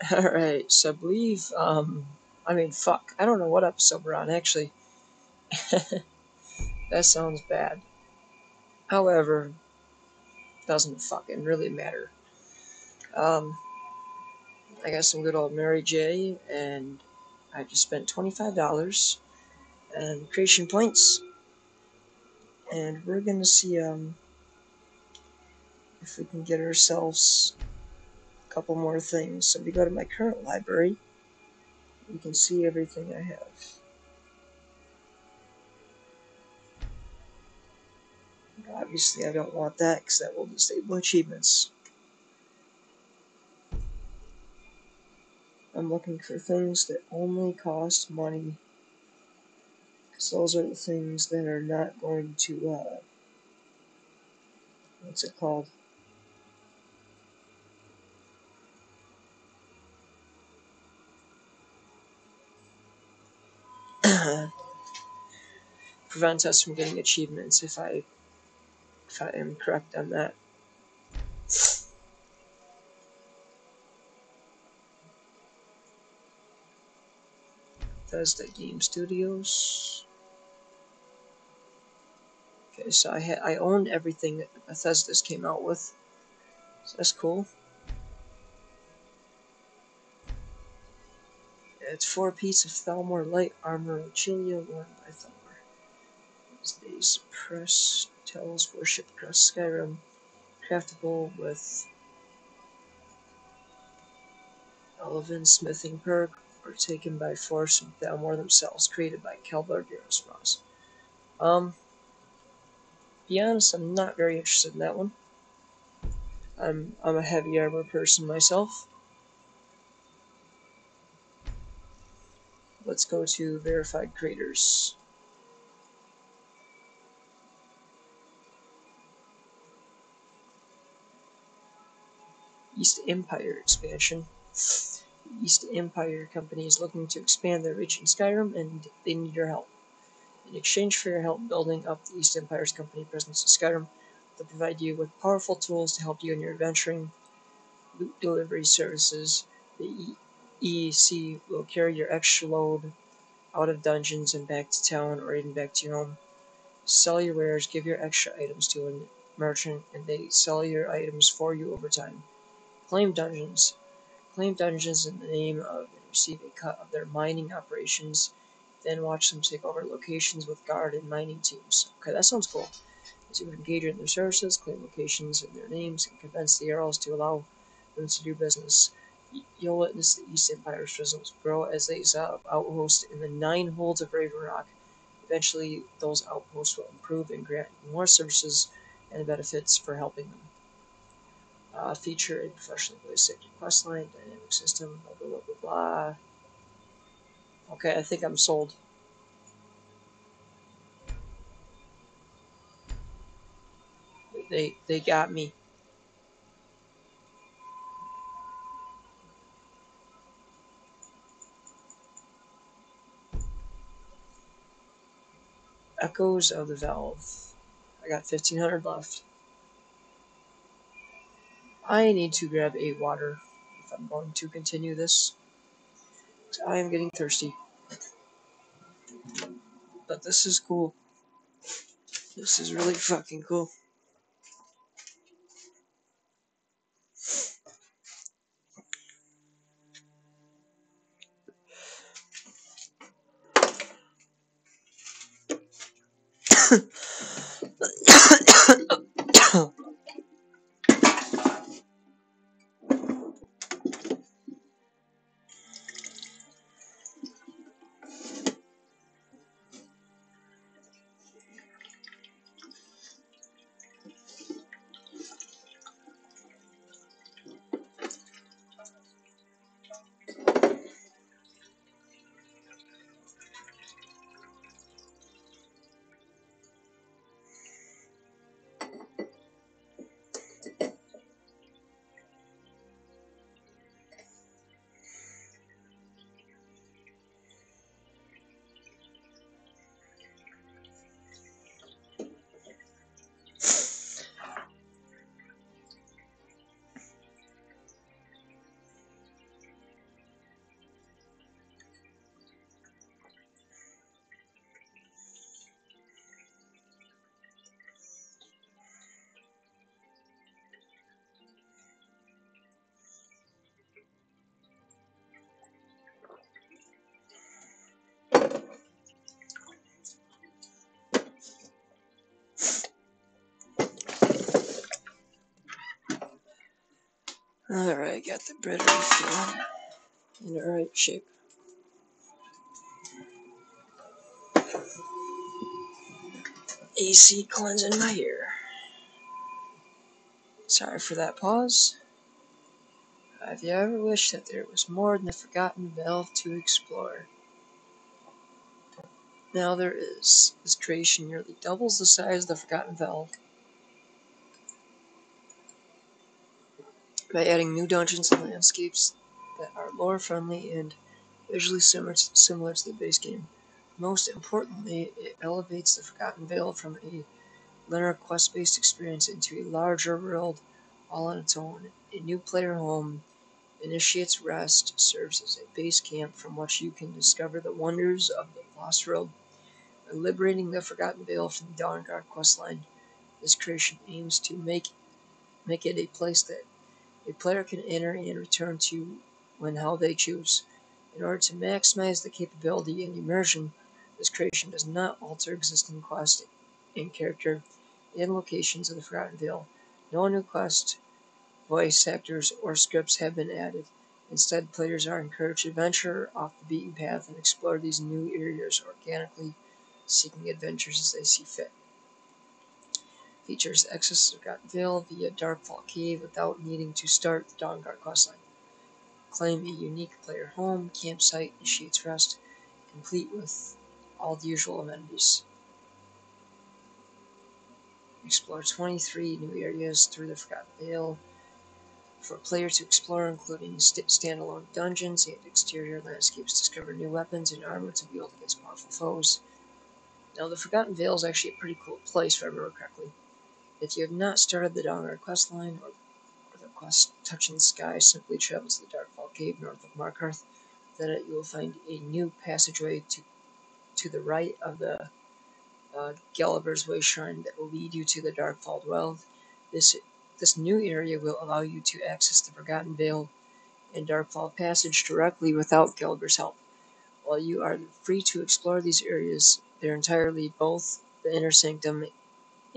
Alright, so I believe, um, I mean, fuck, I don't know what episode we're on, actually. that sounds bad. However, doesn't fucking really matter. Um, I got some good old Mary J, and I just spent $25 and creation points. And we're gonna see, um, if we can get ourselves couple more things. So if we go to my current library, you can see everything I have. Obviously, I don't want that because that will disable achievements. I'm looking for things that only cost money because those are the things that are not going to, uh, what's it called? prevent us from getting achievements if I if I am correct on that. Bethesda Game Studios. Okay, so I I owned everything that Bethesda's came out with. So that's cool. It's four pieces of Thalmor light armor, Chilia worn by Thalmor. As they suppress Talos worship across Skyrim, craftable with Elven smithing perk, or taken by force from Thalmor themselves, created by Kelvar Garrosmos. Um, be honest, I'm not very interested in that one. I'm I'm a heavy armor person myself. Let's go to verified creators. East Empire expansion. East Empire Company is looking to expand their reach in Skyrim, and they need your help. In exchange for your help building up the East Empire's company presence in Skyrim, they'll provide you with powerful tools to help you in your adventuring loot delivery services. The EEC will carry your extra load out of dungeons and back to town or even back to your home. Sell your wares, give your extra items to a merchant, and they sell your items for you over time. Claim dungeons. Claim dungeons in the name of and receive a cut of their mining operations. Then watch them take over locations with guard and mining teams. Okay, that sounds cool. As you engage in their services, claim locations in their names, and convince the Earls to allow them to do business. You'll witness the East Empire's presence grow as they set up outposts in the nine holds of Raven Rock. Eventually, those outposts will improve and grant more services and benefits for helping them. Uh, feature a professionally voiced safety questline, dynamic system, blah blah blah blah blah. Okay, I think I'm sold. They they got me. Echoes of the Valve. I got 1500 left. I need to grab a water if I'm going to continue this. I am getting thirsty. But this is cool. This is really fucking cool. Alright, got the bread in the right shape. AC cleansing my ear. Sorry for that pause. Have you ever wished that there was more than the Forgotten Vale to explore? Now there is. This creation nearly doubles the size of the Forgotten Vale by adding new dungeons and landscapes that are lore friendly and visually similar, to the base game. Most importantly, it elevates the Forgotten Vale from a linear quest based experience into a larger world all on its own. A new player home, Initiate's Rest, serves as a base camp from which you can discover the wonders of the Lost World. By liberating the Forgotten Vale from the Dawnguard questline, this creation aims to make make it a place that a player can enter and return to when how they choose. In order to maximize the capability and immersion, this creation does not alter existing quests and character and locations of the Forgotten Vale. No new quest, voice actors, or scripts have been added. Instead, players are encouraged to venture off the beaten path and explore these new areas organically, seeking adventures as they see fit. Features access to Forgotten Vale via Darkfall Cave without needing to start the Dawnguard questline. Claim a unique player home, campsite, and Sheets Rest, complete with all the usual amenities. Explore 23 new areas through the Forgotten Vale for players to explore, including st- standalone dungeons and exterior landscapes. Discover new weapons and armor to wield against powerful foes. Now, the Forgotten Vale is actually a pretty cool place, if I remember correctly. If you have not started the Dawnguard questline or, or the quest Touching Sky, simply travel to the Darkfall Cave north of Markarth. Then you will find a new passageway to to the right of the uh, Gelebor's Way Shrine that will lead you to the Darkfall Dwell. This this new area will allow you to access the Forgotten Vale and Darkfall Passage directly without Gelebor's help. While you are free to explore these areas, they're entirely both the Inner Sanctum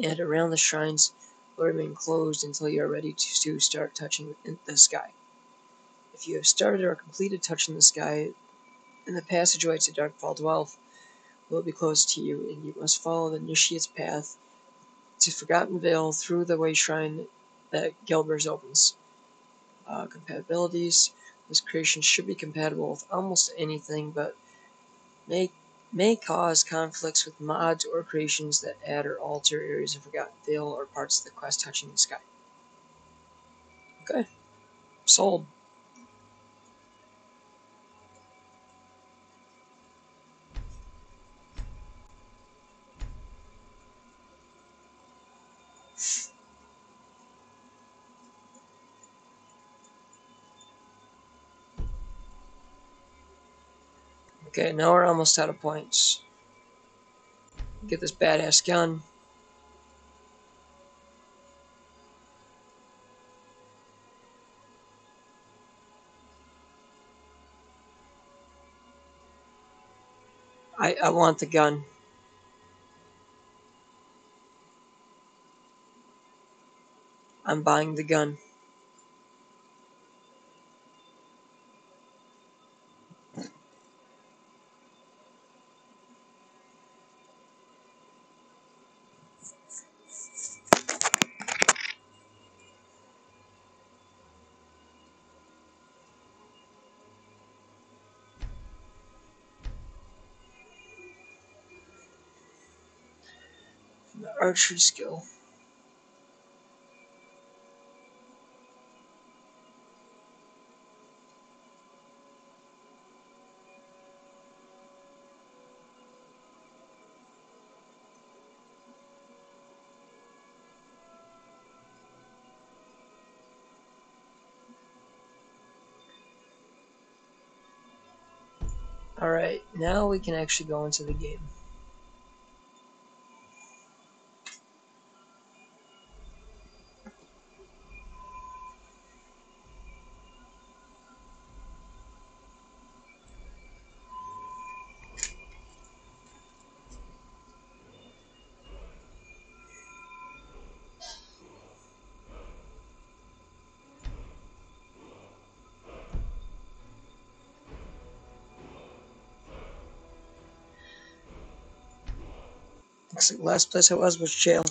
and around the shrines will remain closed until you are ready to, start touching the sky. If you have started or completed touching the sky, then the passageway to Darkfall Dwell will be closed to you, and you must follow the Initiate's path to Forgotten Vale through the Way Shrine that Gelebor opens. Uh, compatibilities. This creation should be compatible with almost anything, but may, may cause conflicts with mods or creations that add or alter areas of Forgotten Vale or parts of the quest touching the sky. Okay, sold. Okay, now we're almost out of points. Get this badass gun. I, I want the gun. I'm buying the gun. The archery skill. Alright, now we can actually go into the game. The last place I was was jail.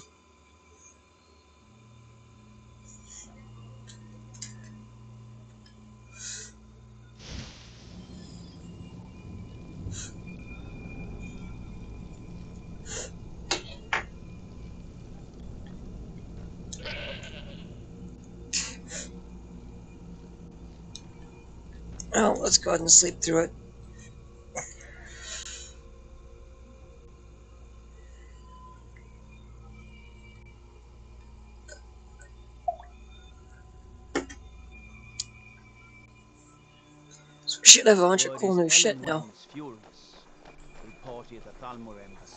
Oh, let's go ahead and sleep through it. Should have a bunch of cool new shit now. Wang's. Reported at the Thalmor embassy.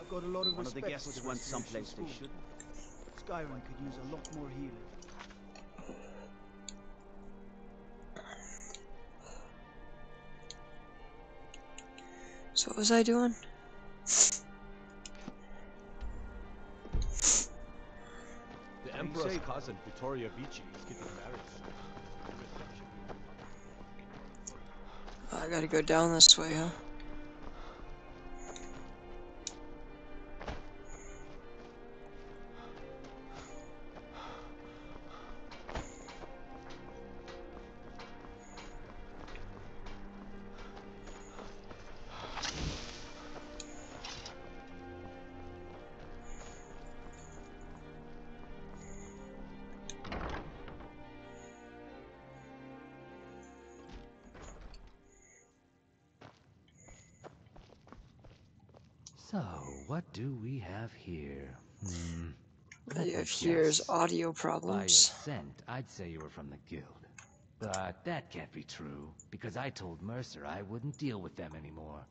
I've got a lot of One of the guests went someplace they shouldn't. Skyrim could use a lot more healing. So what was I doing? The Emperor's cousin, Vittoria Vici, is getting married. I gotta go down this way, huh? Have here? Hmm. Let you me have here is guess. audio By your scent, I'd say you were from the guild. But that can't be true, because I told Mercer I wouldn't deal with them anymore.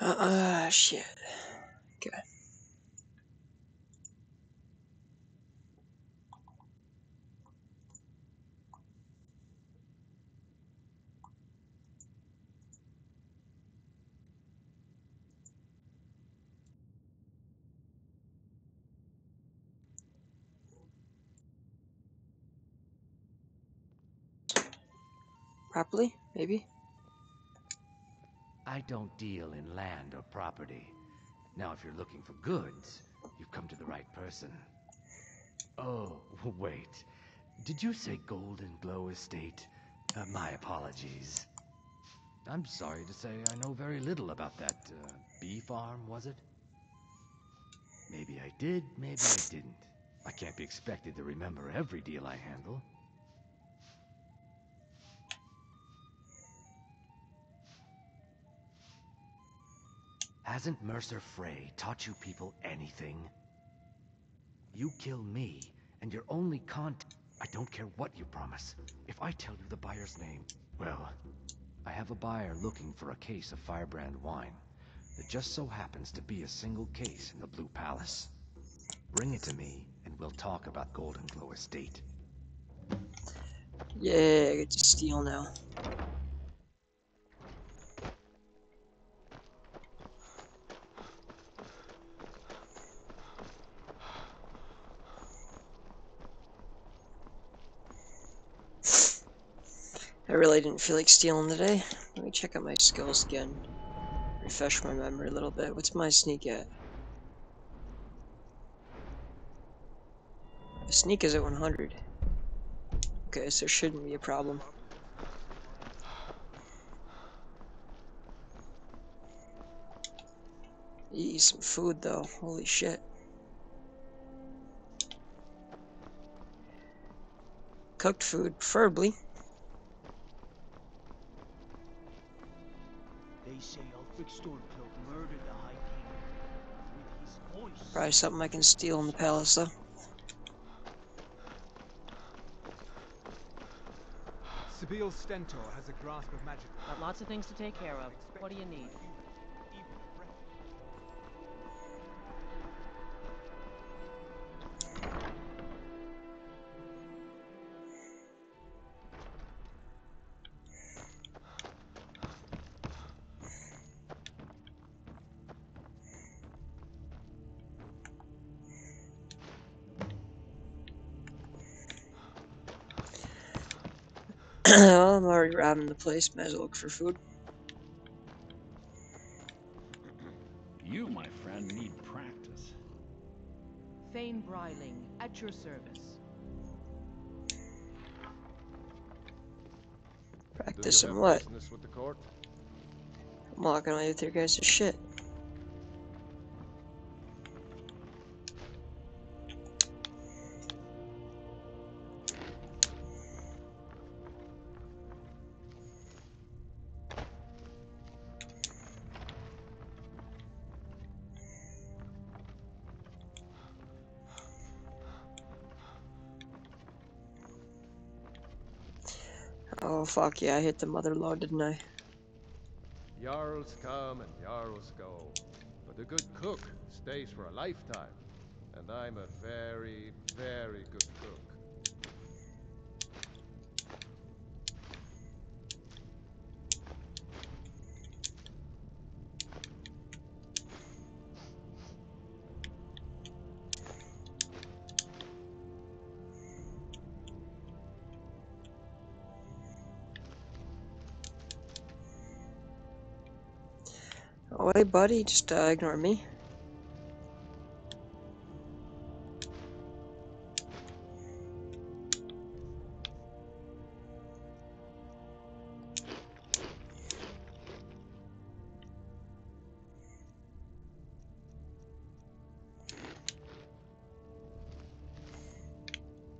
Uh, uh shit. Okay. Properly, maybe. I don't deal in land or property. Now, if you're looking for goods, you've come to the right person. Oh, wait. Did you say Golden Glow Estate? Uh, my apologies. I'm sorry to say I know very little about that uh, bee farm, was it? Maybe I did, maybe I didn't. I can't be expected to remember every deal I handle. Hasn't Mercer Frey taught you people anything? You kill me, and your only cont- I don't care what you promise. If I tell you the buyer's name, well, I have a buyer looking for a case of Firebrand wine. That just so happens to be a single case in the Blue Palace. Bring it to me, and we'll talk about Golden Glow Estate. Yeah, I get to steal now. I really didn't feel like stealing today. Let me check out my skills again. Refresh my memory a little bit. What's my sneak at? The sneak is at 100. Okay, so shouldn't be a problem. Eat some food though. Holy shit. Cooked food, preferably. Say Ulfric Stormcloak murdered the High King with his voice. Probably something I can steal in the palace though. Sibyl Stentor has a grasp of magic. Got lots of things to take care of. What do you need? Robbing the place. Might as well look for food. You, my friend, need practice. Thane Bryling, at your service. Practice Do you some what? business with the court? I'm walking away with your guys' shit. Oh fuck yeah, I hit the mother load, didn't I? Jarls come and jarls go, but a good cook stays for a lifetime. And I'm a very, very good cook. Oh hey buddy, just uh, ignore me.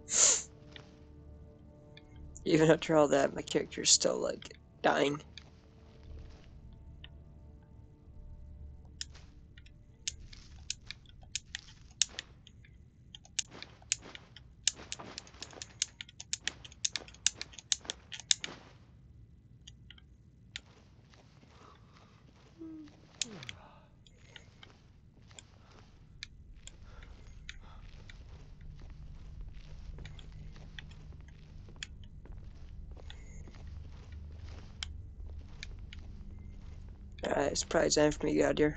Even after all that, my character's still like dying. Alright, it's probably time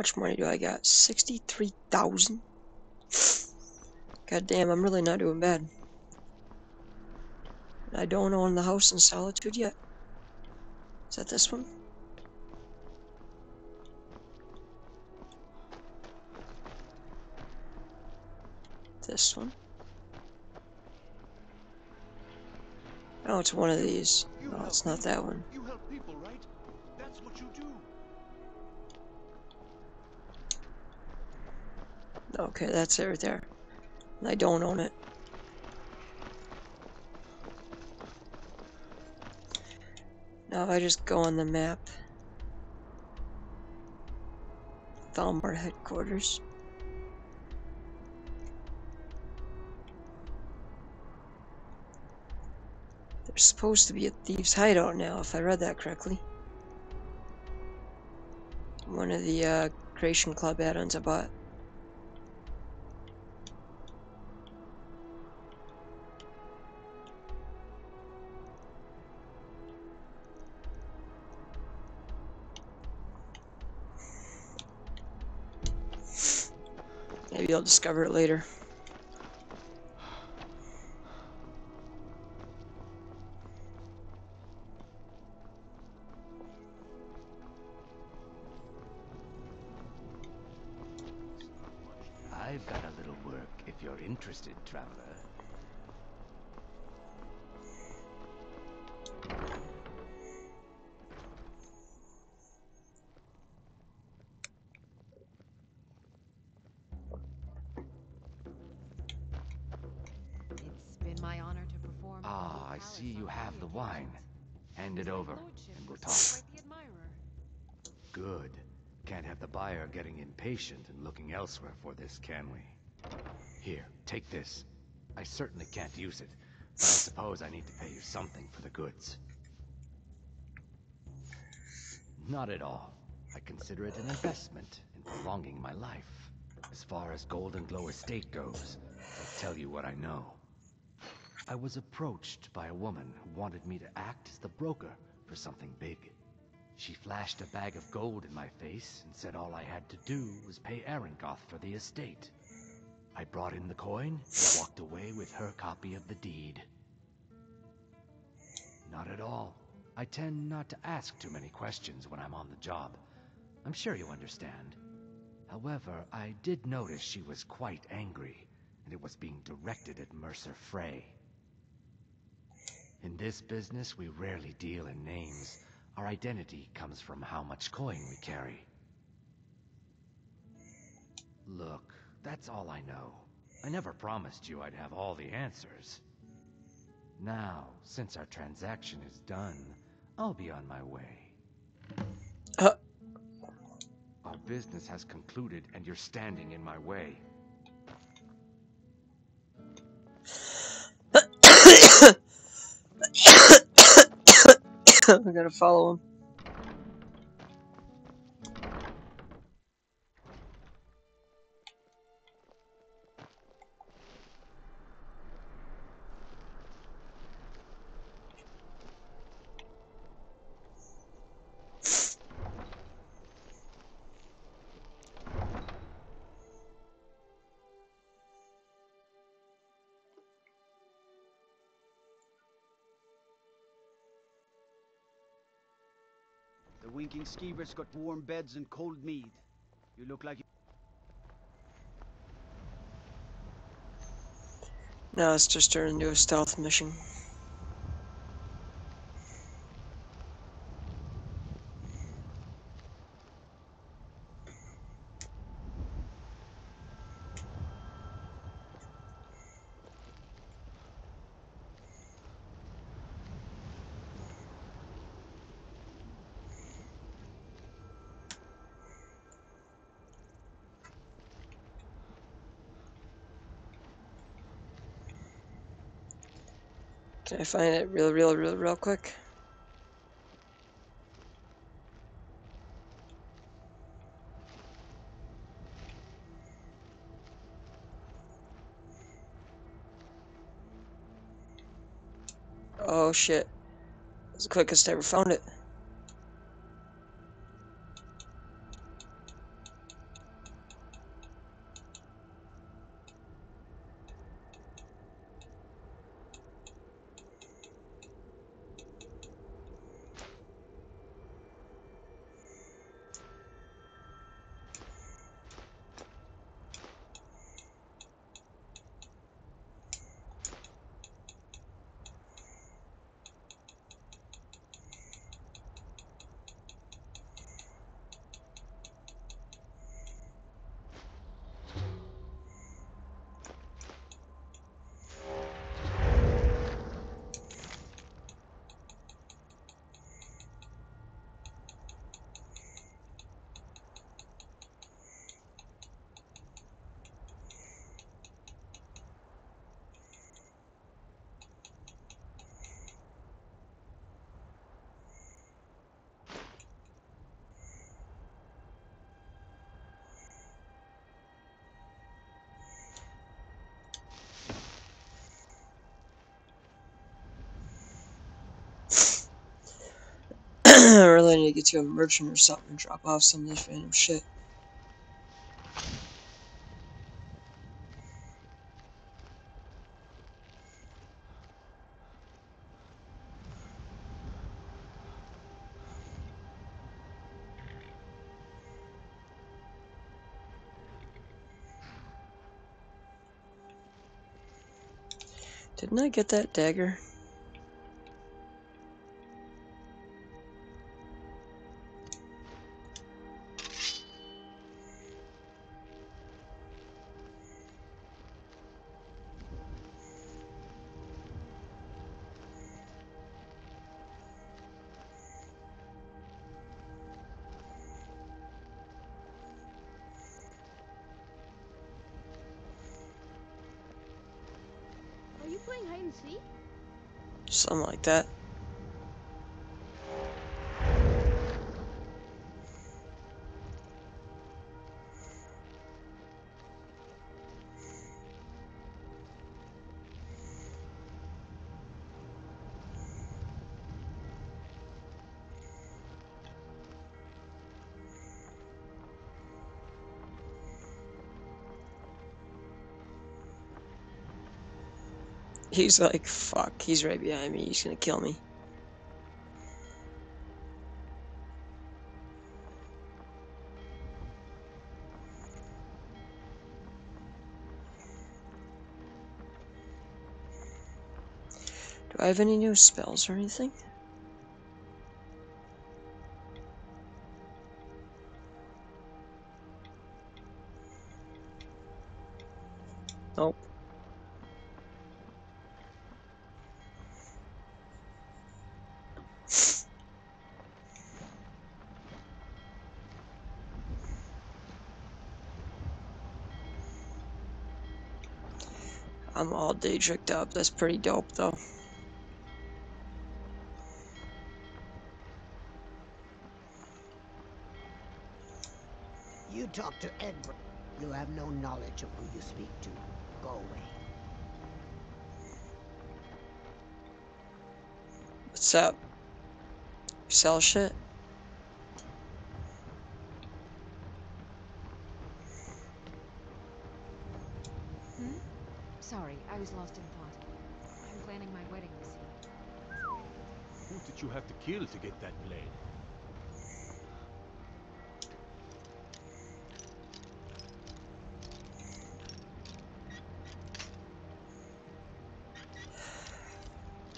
much money do I got? 63,000? God damn, I'm really not doing bad. I don't own the house in Solitude yet. Is that this one? This one? Oh, it's one of these. No, help it's not that one. You help people, right? That's what you do. Okay, that's it right there. I don't own it. Now if I just go on the map. Thalmor headquarters. There's supposed to be a thieves hideout now, if I read that correctly. One of the uh, Creation Club add-ons I bought. Maybe I'll discover it later. patient in looking elsewhere for this, can we? Here, take this. I certainly can't use it, but I suppose I need to pay you something for the goods. Not at all. I consider it an investment in prolonging my life. As far as Golden Glow Estate goes, I'll tell you what I know. I was approached by a woman who wanted me to act as the broker for something big. She flashed a bag of gold in my face and said all I had to do was pay Aringoth for the estate. I brought in the coin and walked away with her copy of the deed. Not at all. I tend not to ask too many questions when I'm on the job. I'm sure you understand. However, I did notice she was quite angry, and it was being directed at Mercer Frey. In this business, we rarely deal in names. Our identity comes from how much coin we carry. Look, that's all I know. I never promised you I'd have all the answers. Now, since our transaction is done, I'll be on my way. Uh. Our business has concluded and you're standing in my way. I gotta follow him. Skeever's got warm beds and cold mead. You look like Now let's just turn into a stealth mission. Can I find it real, real, real, real quick? Oh shit. It's the quickest I ever found it. I really need to a merchant or something and drop off some of this random shit. Didn't I get that dagger? Like that. He's like, fuck, he's right behind me, he's gonna kill me. Do I have any new spells or anything? Nope. I'm all day tricked up. That's pretty dope, though. You talk to Edward. You have no knowledge of who you speak to. Go away. What's up? Sell shit? Kill to get that blade?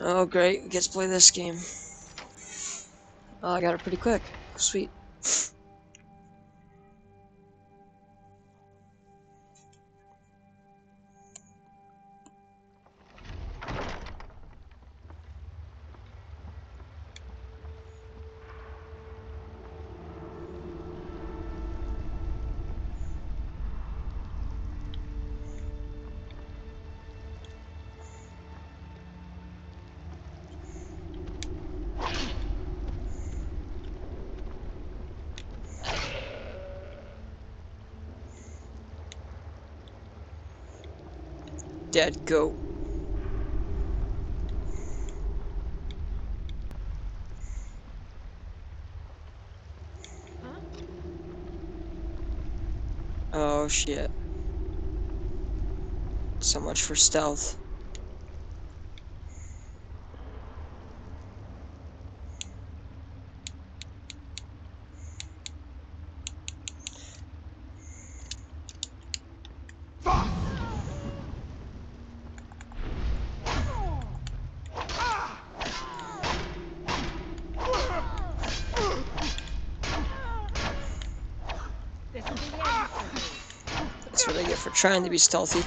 Oh, great. We get to play this game. Oh, I got it pretty quick. Sweet. Dead goat. Huh? Oh shit. So much for stealth. This will be the end for you. That's what I get for trying to be stealthy.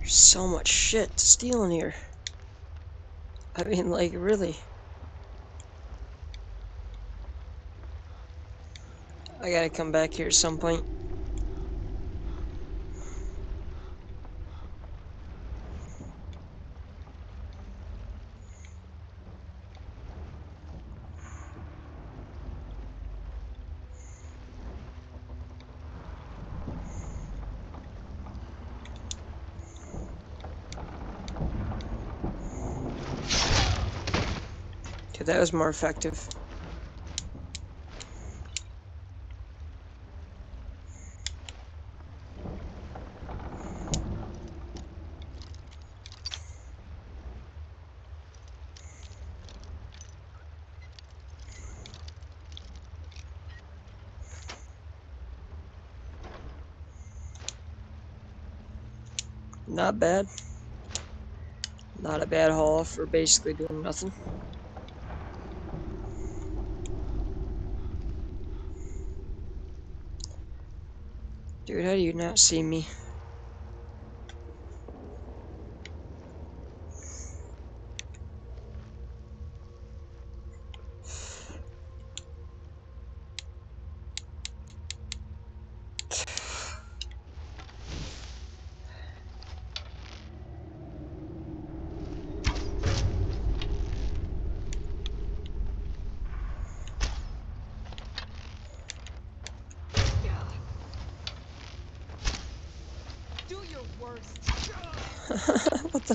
There's so much shit to steal in here. I mean, like, really. I gotta come back here at some point. That was more effective. Not bad. Not a bad haul for basically doing nothing. Dude, how do you not see me?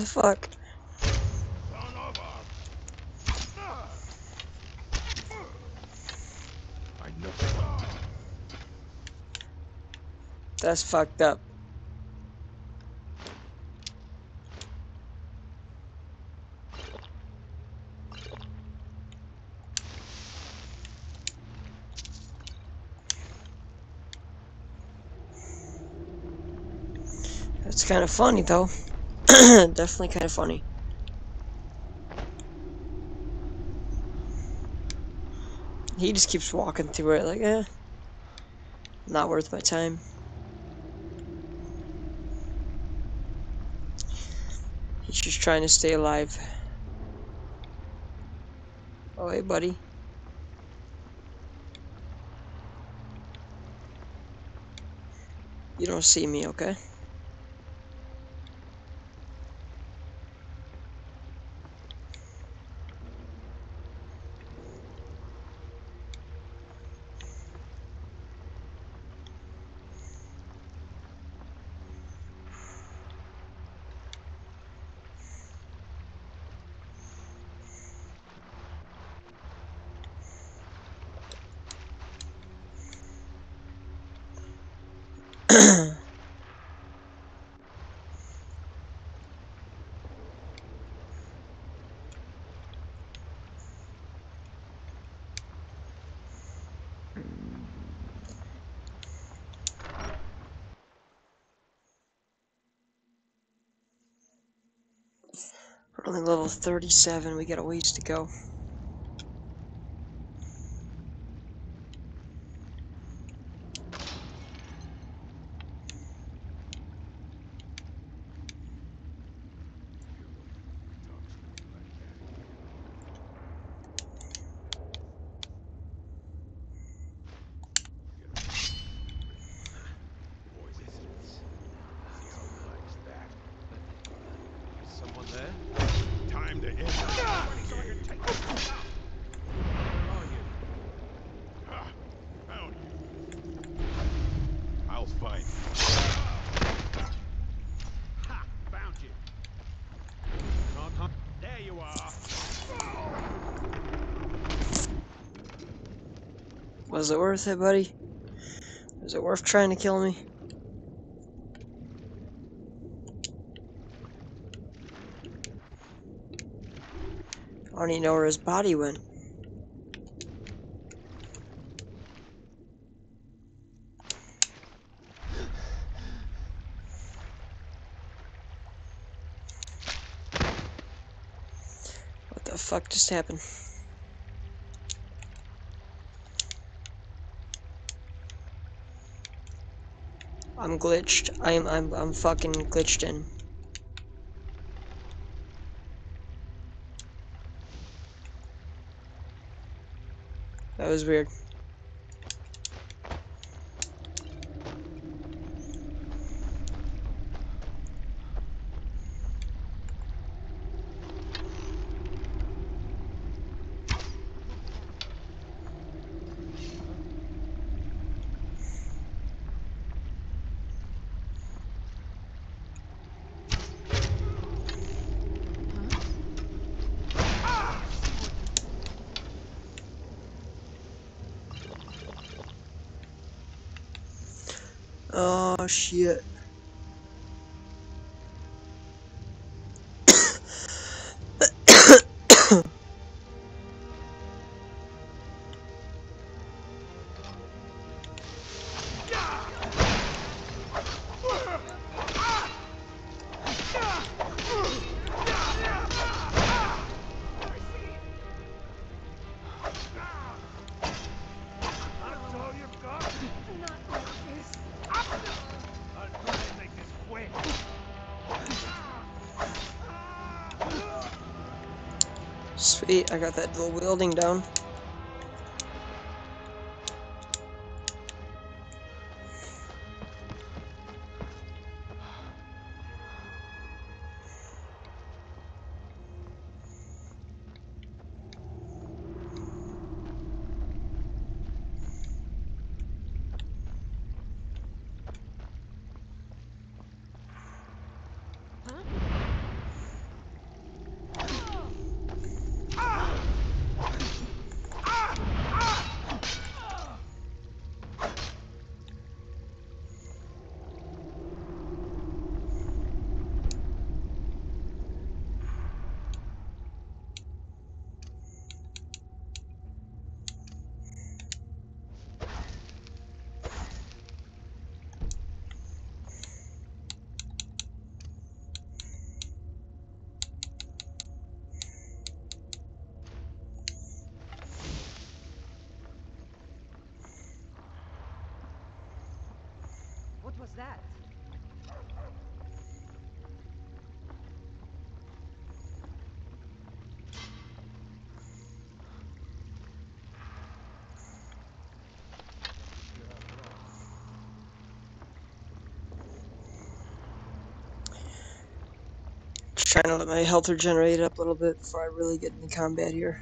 Fuck? That's fucked up. That's kind of funny though. Definitely kind of funny. He just keeps walking through it like, eh, not worth my time. He's just trying to stay alive. Oh, hey, buddy. You don't see me, okay? We're only level 37, we got a ways to go. Someone there? Time to end. Ah, found you. I'll fight. Ha! Found you. There you are. Was it worth it, buddy? Was it worth trying to kill me? I don't even know where his body went. What the fuck just happened? Glitched. I'm I'm I'm fucking glitched in. That was weird. Oh I got that dual wielding down. That? Trying to let my health regenerate up a little bit before I really get into combat here.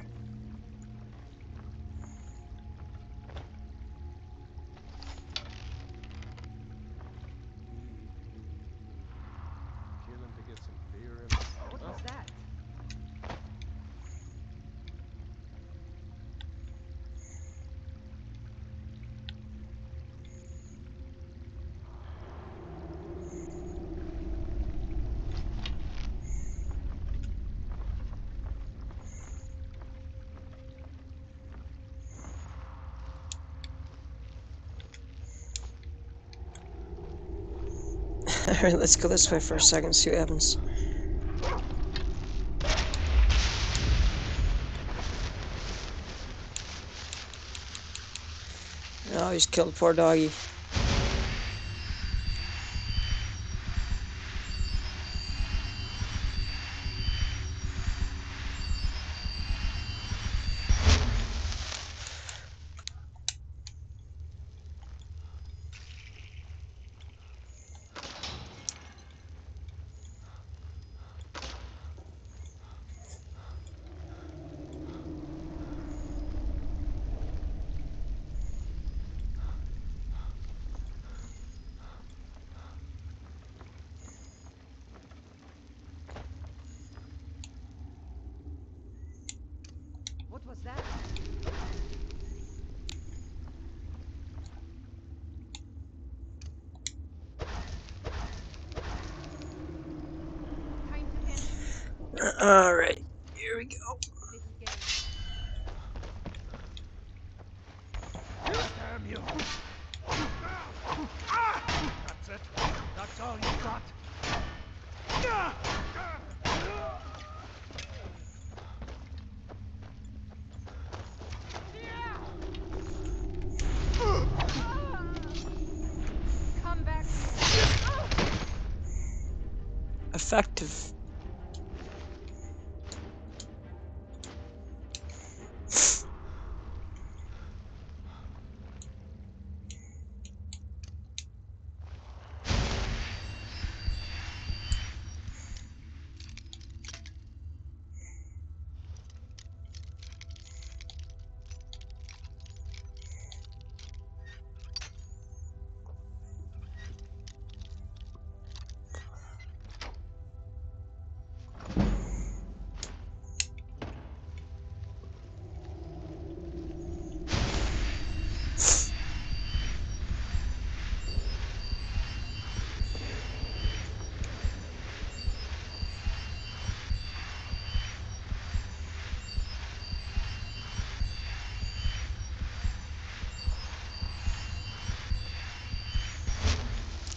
Alright, let's go this way for a second, see what happens. Oh, he's killed poor doggy.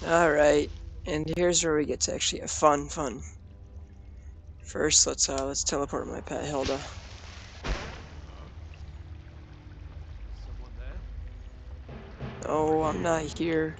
Alright, and here's where we get to actually have fun, fun. First, let's uh, let's teleport my pet Hilda. someone there? Oh, I'm not here.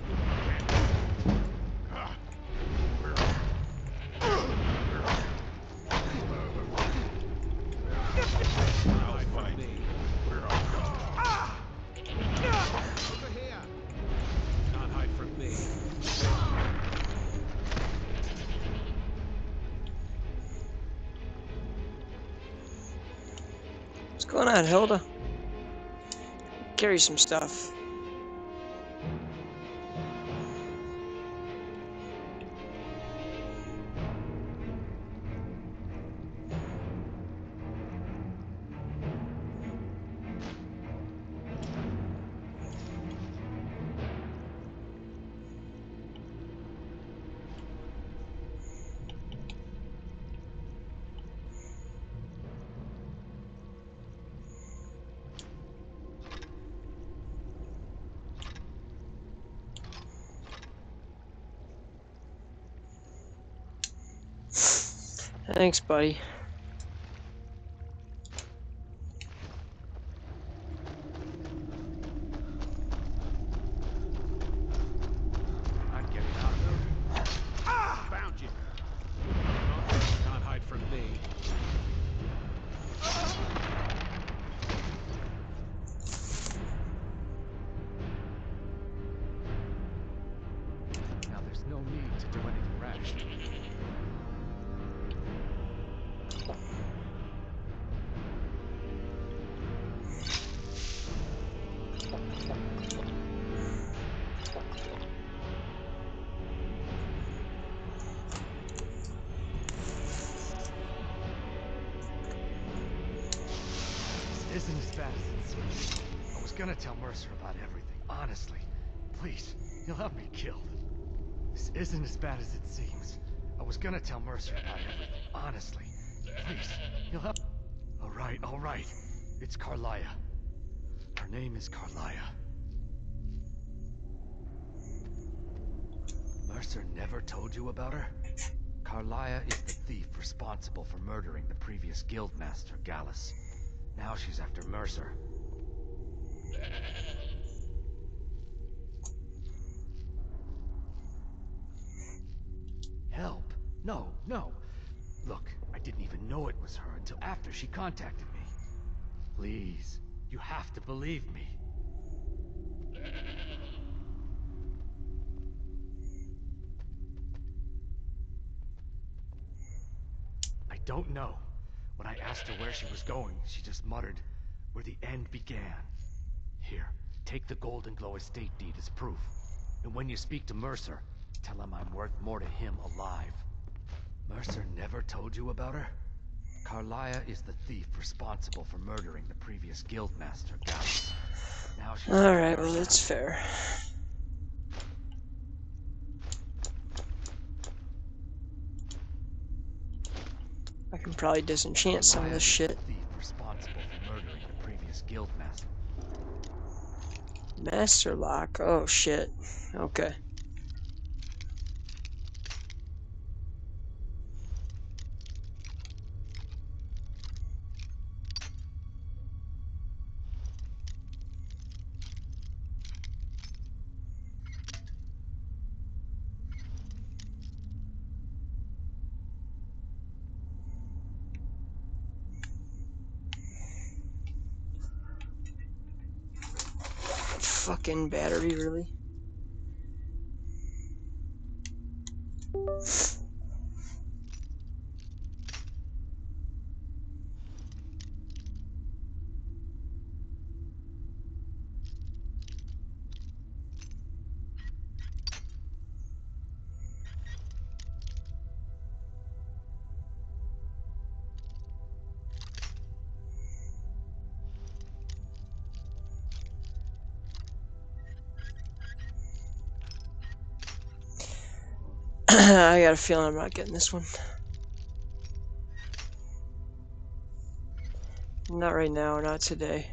Hilda? Carry some stuff. Thanks, buddy. Gonna tell Mercer about everything, honestly. Please, he'll help. Alright, alright. It's Karliah. Her name is Karliah. Mercer never told you about her? Karliah is the thief responsible for murdering the previous guildmaster, Gallus. Now she's after Mercer. Help? No, no. Look, I didn't even know it was her until after she contacted me. Please, you have to believe me. I don't know. When I asked her where she was going, she just muttered, where the end began. Here, take the Goldenglow estate deed as proof. And when you speak to Mercer, tell him I'm worth more to him alive. Mercer never told you about her? Karliah is the thief responsible for murdering the previous guildmaster, Gallus. Now she's Alright, well, that's fair. I can probably disenchant some of this shit. thief responsible for murdering the previous guildmaster. Master lock. Oh shit. Okay. I got a feeling I'm not getting this one. Not right now, not today.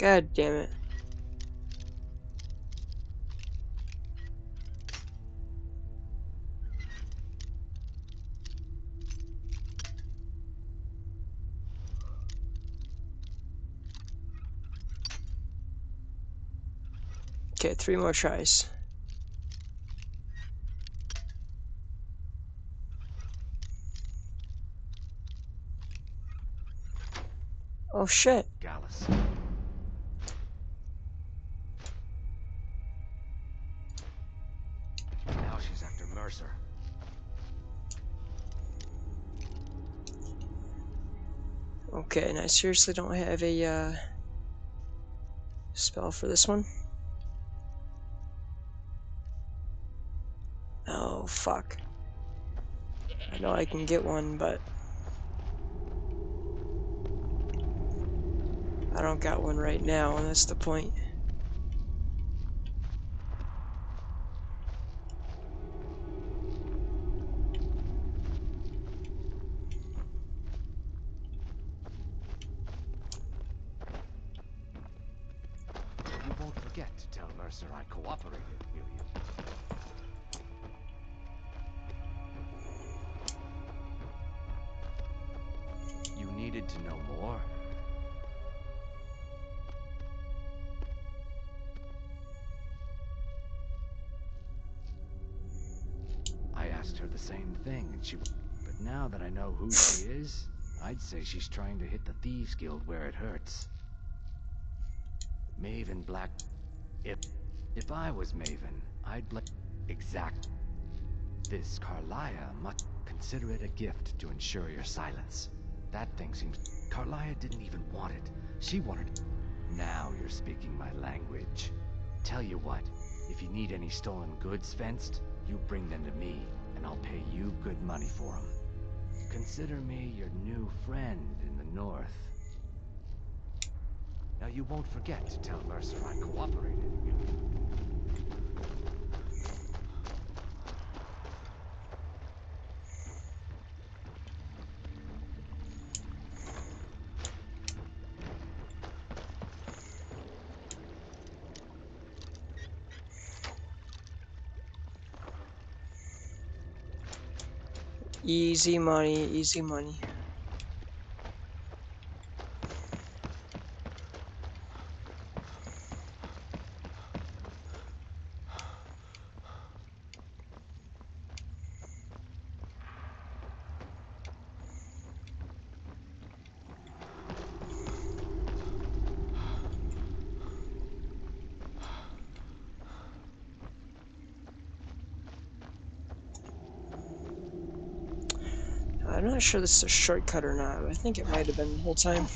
God damn it. Okay, three more tries. Oh shit. Gallus. Seriously don't have a uh, spell for this one. Oh, fuck. I know I can get one, but... I don't got one right now, and that's the point. She's trying to hit the Thieves Guild where it hurts. Maven Black. If. If I was Maven, I'd blame. Exact. This Karliah must consider it a gift to ensure your silence. That thing seems. Karliah didn't even want it. She wanted. Now you're speaking my language. Tell you what, if you need any stolen goods fenced, you bring them to me, and I'll pay you good money for them. Consider me your new friend in the north. Now you won't forget to tell Mercer I cooperated. Easy money, easy money. I'm not sure this is a shortcut or not, I think it might have been the whole time.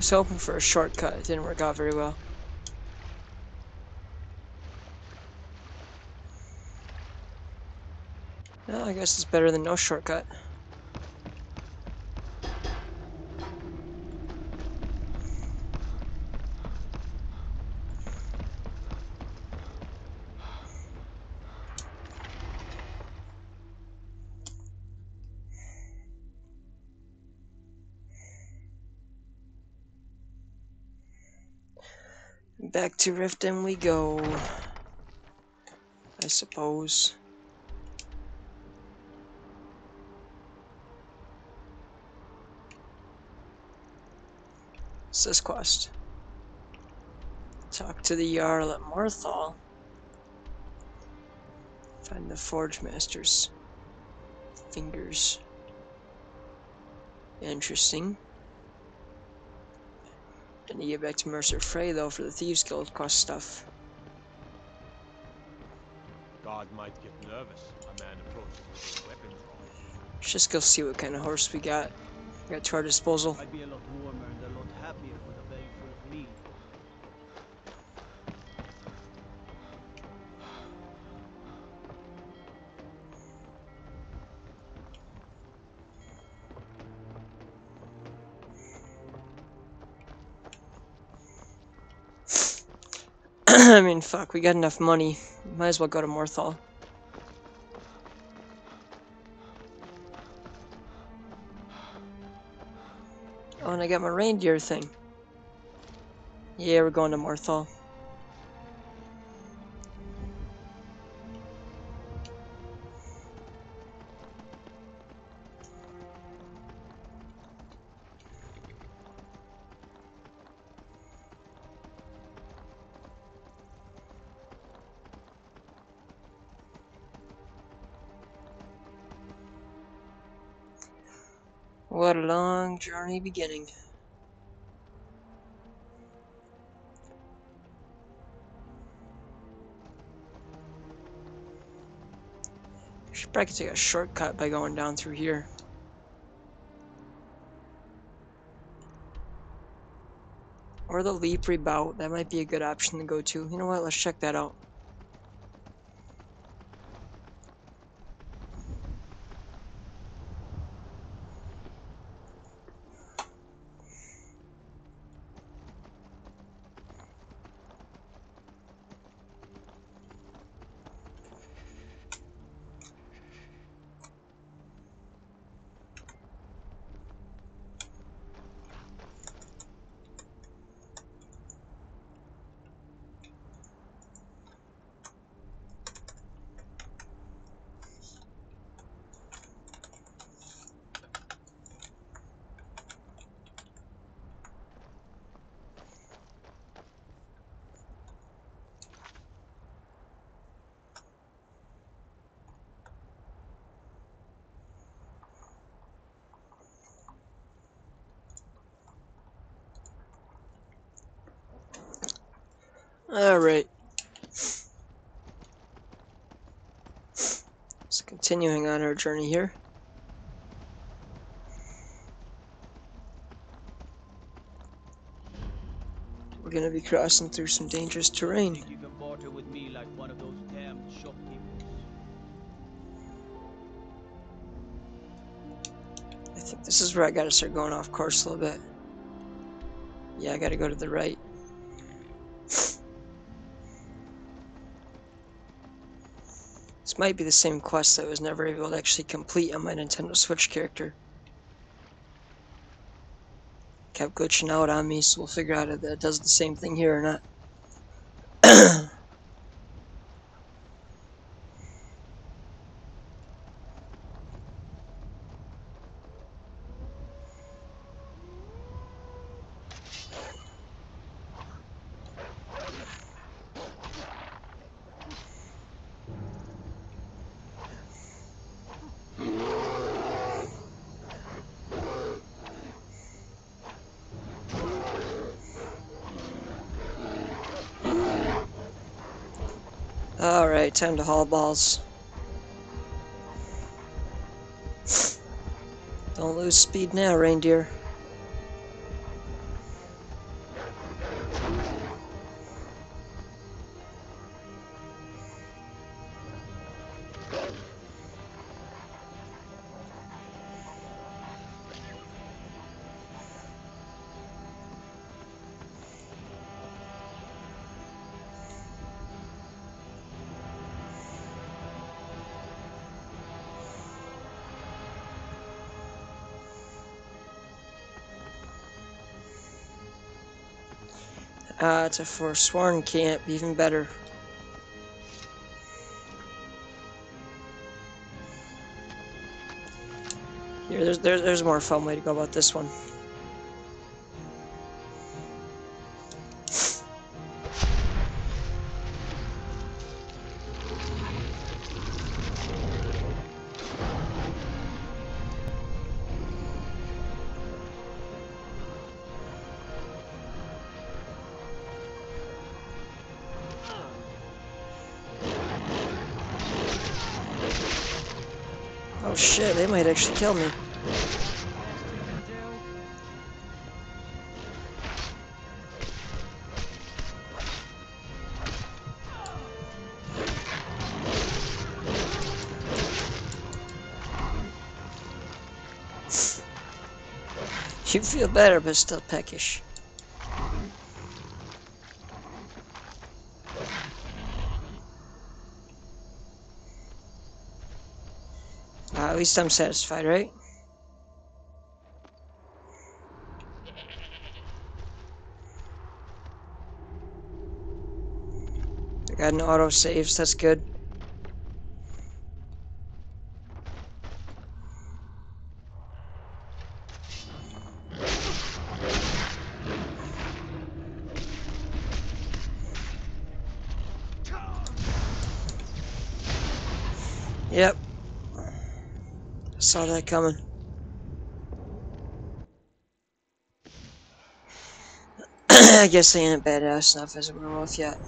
Was hoping for a shortcut. It didn't work out very well. Well, I guess it's better than no shortcut. Back to Riften we go. I suppose. This quest? Talk to the Jarl at Morthal. Find the Forge Master's fingers. Interesting. To get back to Mercer Frey though for the Thieves Guild quest stuff. God might get nervous. A man approaches with a weapon. Let's just go see what kind of horse we got. Got to our disposal. Fuck, we got enough money. Might as well go to Morthal. Oh, and I got my reindeer thing. Yeah, we're going to Morthal. Journey beginning. Should probably take a shortcut by going down through here. Or the leap rebout, that might be a good option to go to. You know what, let's check that out. Alright. So continuing on our journey here. We're gonna be crossing through some dangerous terrain. You can barter with me like one of those damned shopkeepers? I think this is where I gotta start going off course a little bit. Yeah, I gotta go to the right. Might be the same quest that I was never able to actually complete on my Nintendo Switch character. Kept glitching out on me, so we'll figure out if that does the same thing here or not. Time to haul balls. Don't lose speed now, reindeer. Ah, it's a forsworn camp, even better. Here, there's, there's, there's a more fun way to go about this one. Actually kill me. You feel better, but still peckish. Least I'm satisfied, right? I got an auto saves, that's good. they're coming. I guess they ain't badass enough as a off yet.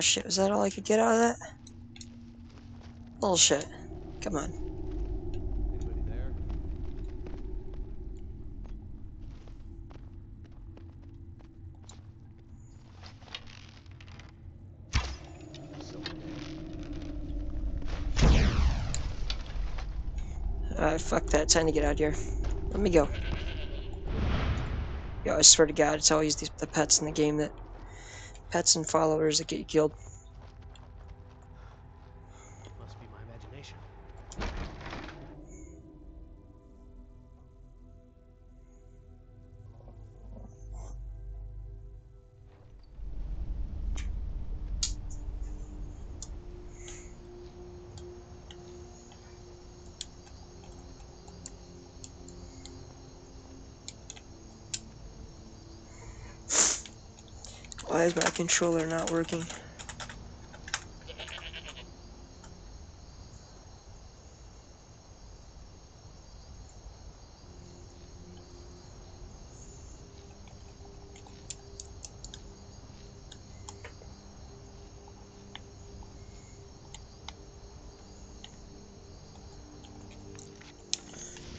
Oh shit, was that all I could get out of that? Bullshit. Come on. Anybody there? Alright, fuck that. Time to get out of here. Let me go. Yo, I swear to God, it's always the, the pets in the game that... Pets and followers that controller not working?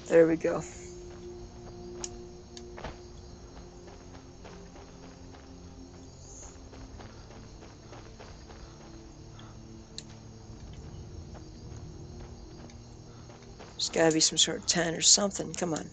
There we go. There's gotta be some sort of tent or something. Come on.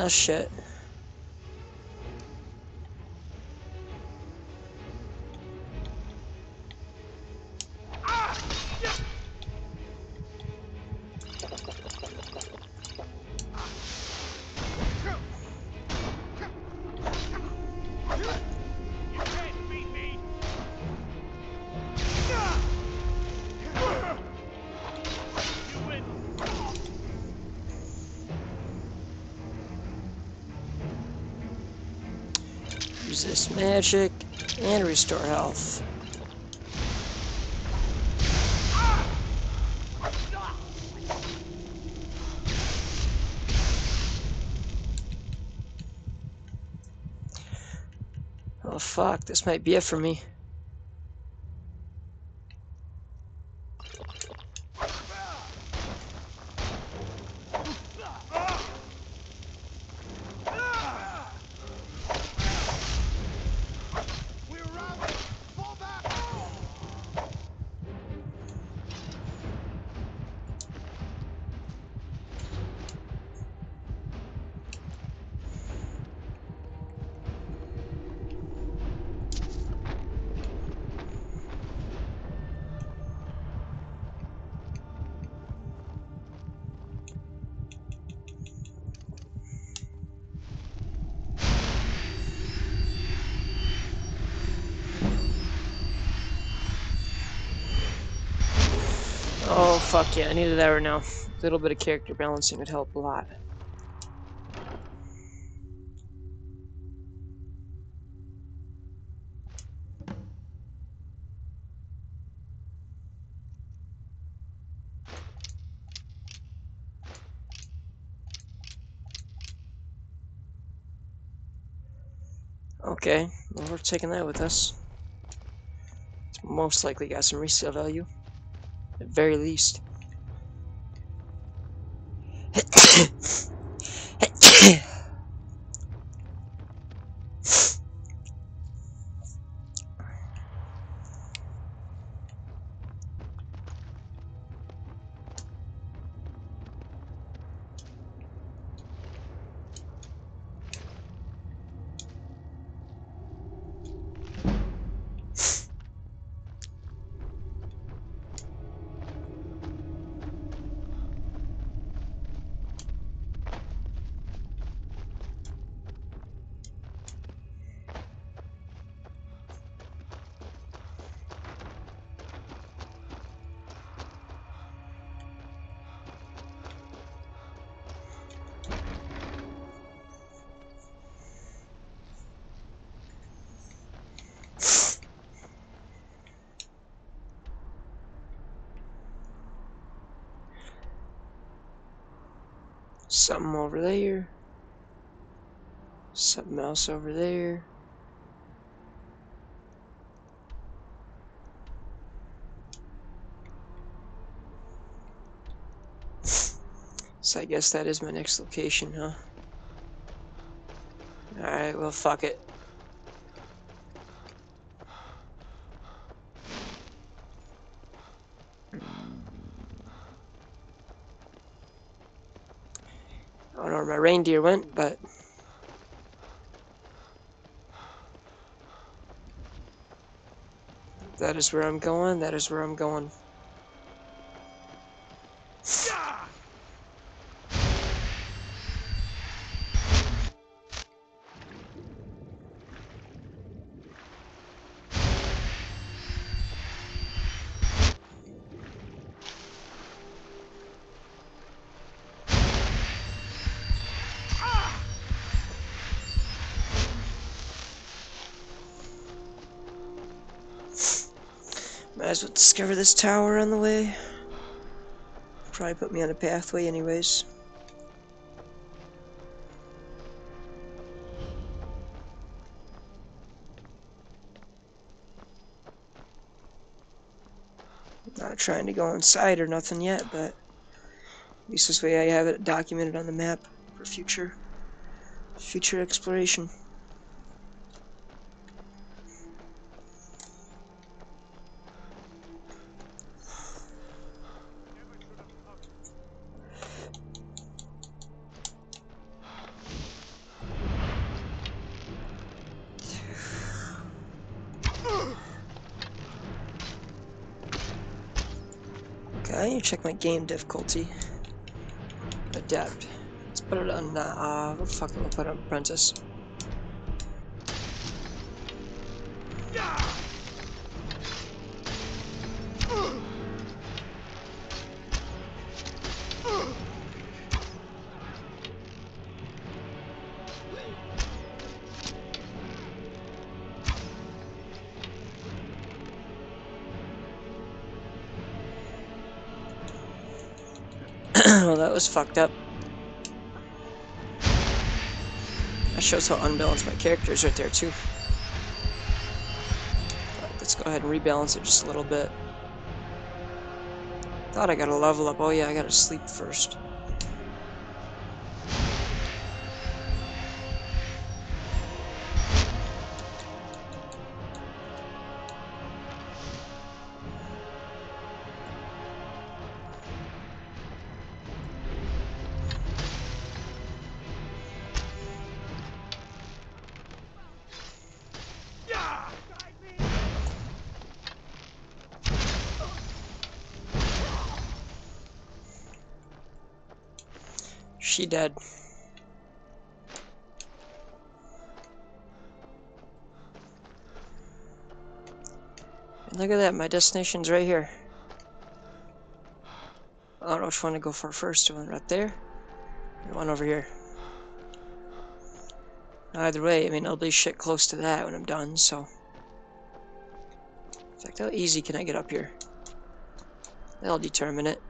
Well, shit. Magic and restore health. Oh fuck, this might be it for me. Yeah, I needed that right now. A little bit of character balancing would help a lot. Okay, well, we're taking that with us. It's most likely got some resale value. At very least. There. Something else over there. So I guess that is my next location, huh? Alright, well fuck it. I don't know where my reindeer went, but that is where I'm going. That is where I'm going. Well discover this tower on the way. Probably put me on a pathway anyways. Not trying to go inside or nothing yet, but at least this way I have it documented on the map for future future exploration. Check my game difficulty. Adapt. Let's put it on, uh, the fuck, we'll put it on Apprentice. well, that was fucked up. That shows how unbalanced my character is right there, too. Let's go ahead and rebalance it just a little bit. Thought I gotta level up. Oh, yeah, I gotta sleep first. Dead. And look at that, my destination's right here. I don't know which one to go for first. One right there, or one over here. Either way, I mean, I'll be shit close to that when I'm done, so. In fact, how easy can I get up here? That'll determine it.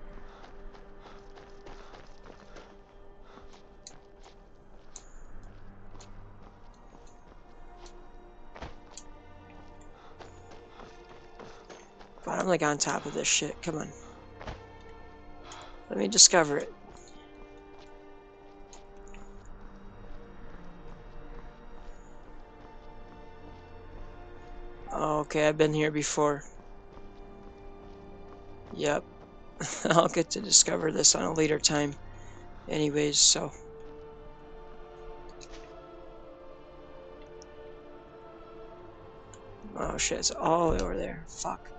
Like on top of this shit. Come on. Let me discover it. Okay, I've been here before. Yep. I'll get to discover this on a later time. Anyways, so. Oh shit, it's all over there. Fuck.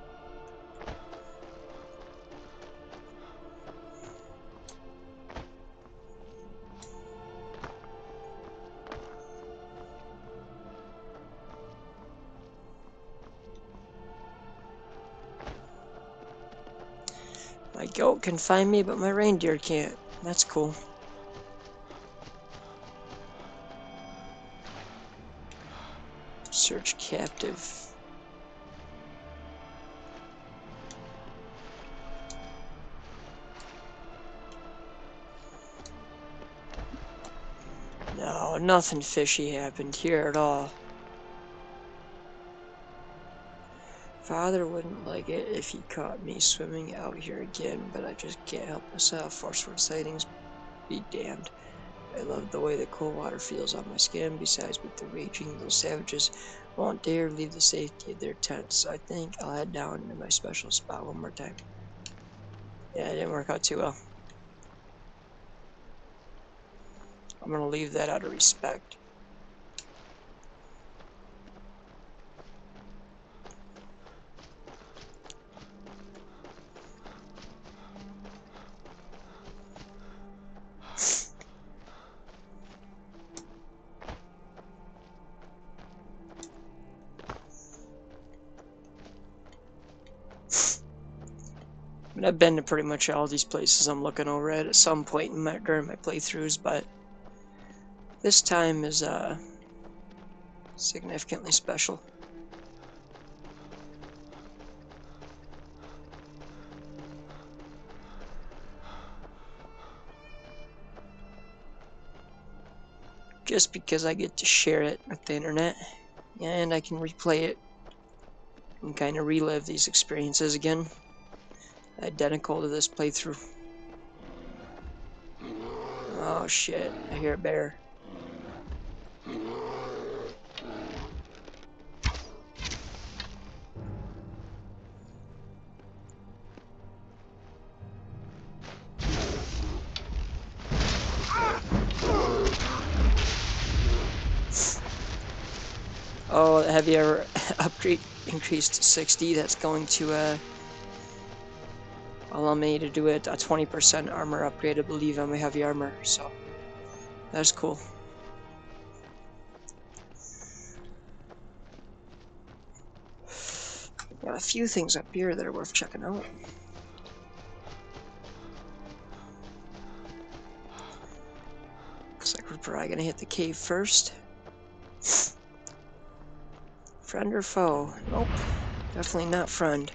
Can find me, but my reindeer can't. That's cool. Search captive. No, nothing fishy happened here at all. Father wouldn't like it if he caught me swimming out here again, but I just can't help myself. Forsworn sightings be damned. I love the way the cold water feels on my skin. Besides, with the raging, those savages won't dare leave the safety of their tents. So I think I'll head down to my special spot one more time. Yeah, it didn't work out too well. I'm gonna leave that out of respect. Mean, I've been to pretty much all these places I'm looking over at at some point in my, during my playthroughs, but this time is uh, significantly special. Just because I get to share it with the internet, and I can replay it and kind of relive these experiences again identical to this playthrough. Oh shit, I hear a bear. Oh, have you ever upgrade increased to 60? That's going to uh allow me to do it a 20% armor upgrade, I believe, on my heavy armor, so that's cool. Got a few things up here that are worth checking out. Looks like we're probably gonna hit the cave first. Friend or foe? Nope. Definitely not friend.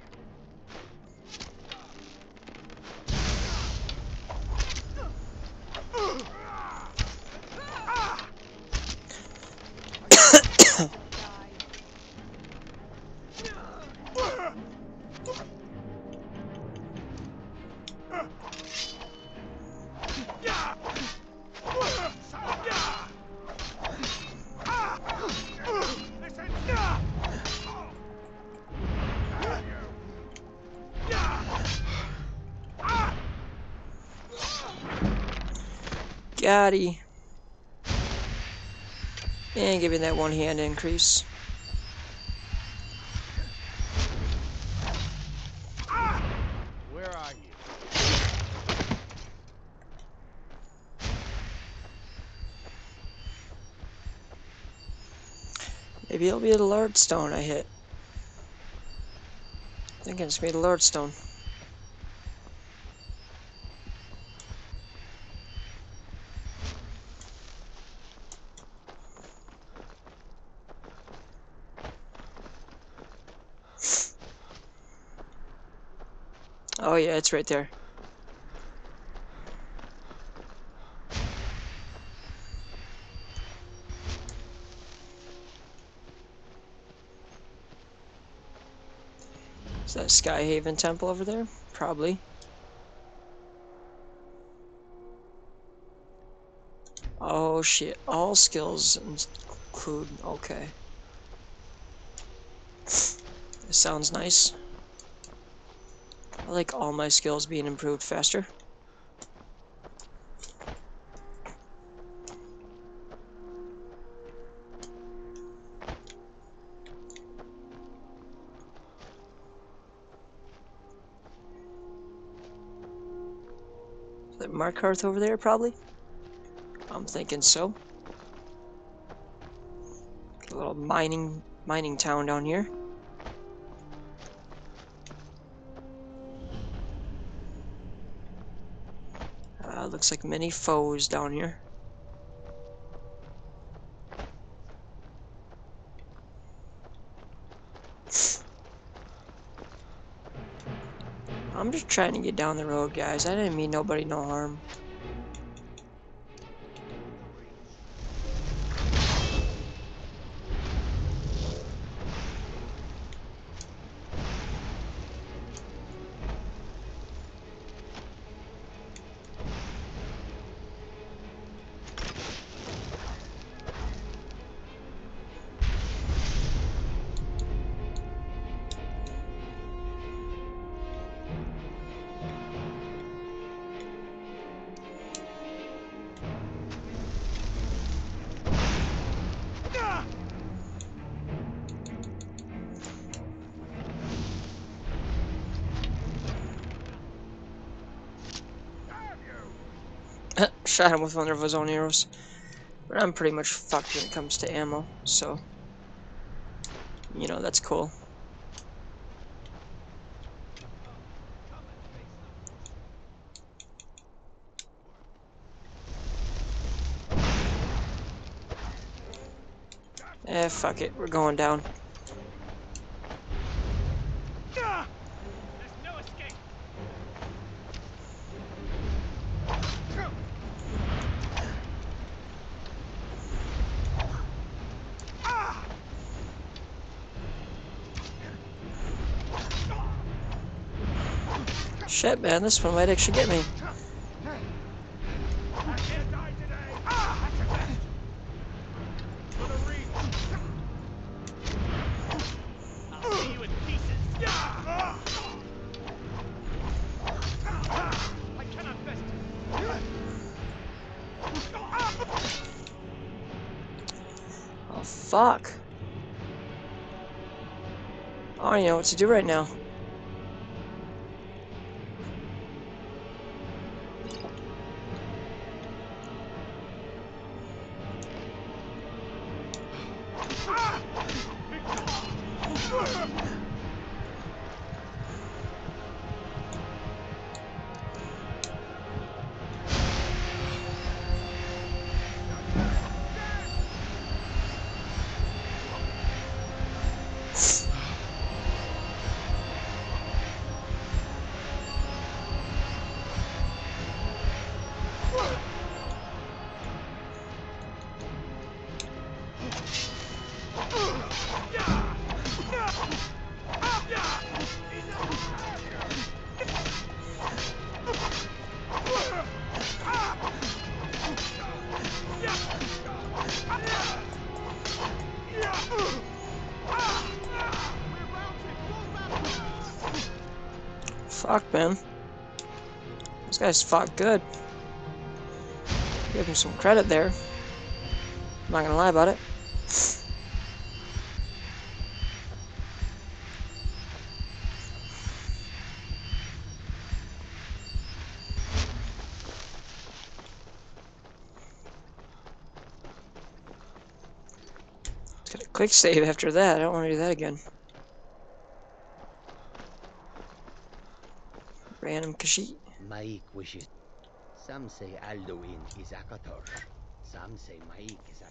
Gotti. And give that one hand increase. Where are you? Maybe it'll be the Lordstone I hit. I think it's me the Lordstone. It's right there. Is that Skyhaven Temple over there? Probably. Oh shit, all skills include, okay. This sounds nice. Like all my skills being improved faster. That Markarth over there, probably? I'm thinking so. A little mining mining town down here. Looks like many foes down here. I'm just trying to get down the road, guys. I didn't mean nobody no harm. Shot him with one of his own arrows. But I'm pretty much fucked when it comes to ammo, so... You know, that's cool. Eh, fuck it, we're going down. Shit, man, this one might actually get me. Oh, fuck. I don't know what to do right now. Come Fuck, man. This guy's fought good. Give him some credit there. I'm not gonna lie about it. Let's get a quick save after that. I don't want to do that again. Some say Alduin is Akatosh. Some say M'aiq is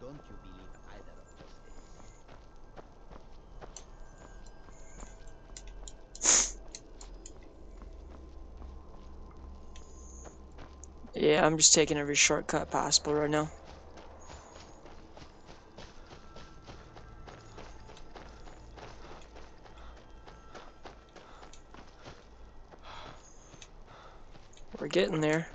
Don't you believe either of those things? yeah, I'm just taking every shortcut possible right now. We're getting there.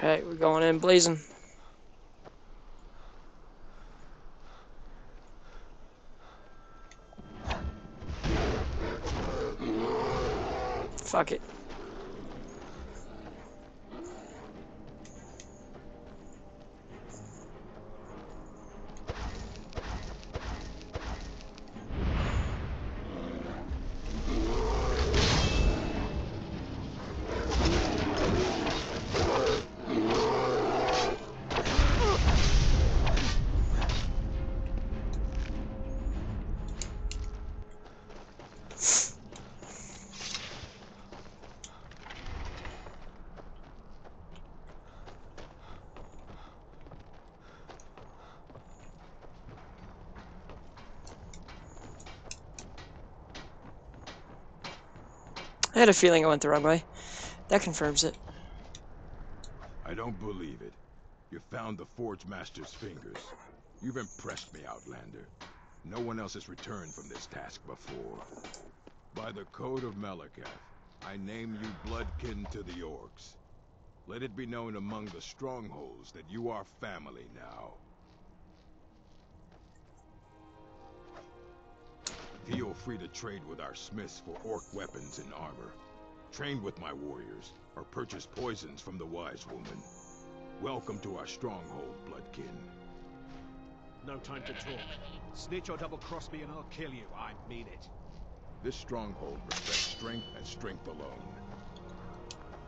Alright, we're going in blazing. Fuck it. I had a feeling I went the wrong way. That confirms it. I don't believe it. You found the Forge Master's fingers. You've impressed me, Outlander. No one else has returned from this task before. By the Code of Malacath, I name you Bloodkin to the Orcs. Let it be known among the strongholds that you are family now. Feel free to trade with our smiths for orc weapons and armor. Train with my warriors, or purchase poisons from the wise woman. Welcome to our stronghold, Bloodkin. No time to talk. Snitch or double-cross me and I'll kill you. I mean it. This stronghold respects strength and strength alone.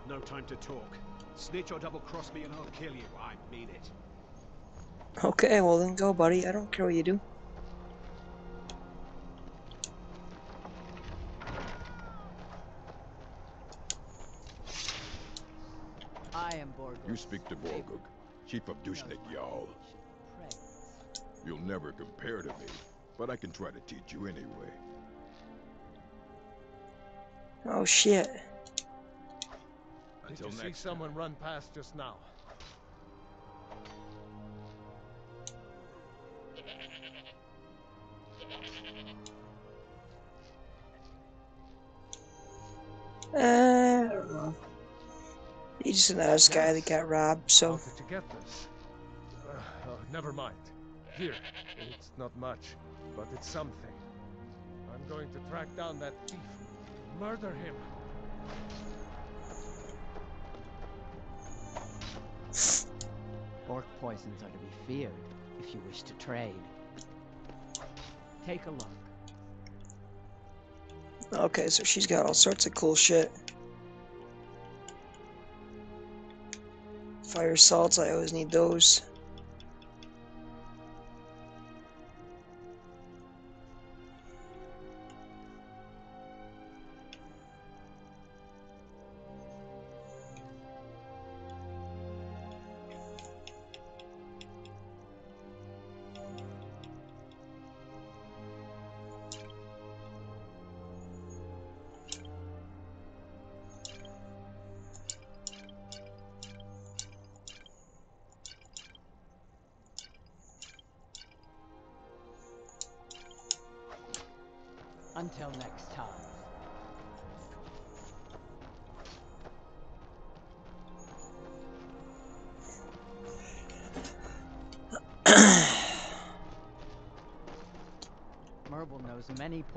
No time to talk. Snitch or double-cross me and I'll kill you. I mean it. Okay, well then go, buddy. I don't care what you do. You speak to Burguk, chief of Dushnikh Yal. You'll never compare to me, but I can try to teach you anyway. Oh shit. Did Until you see next someone run past just now? He's just an honest guy that got robbed, so. How did you get this? Uh, oh, never mind. Here, it's not much, but it's something. I'm going to track down that thief, murder him. Orc poisons are to be feared if you wish to trade. Take a look. Okay, so she's got all sorts of cool shit. Fire salts, I always need those.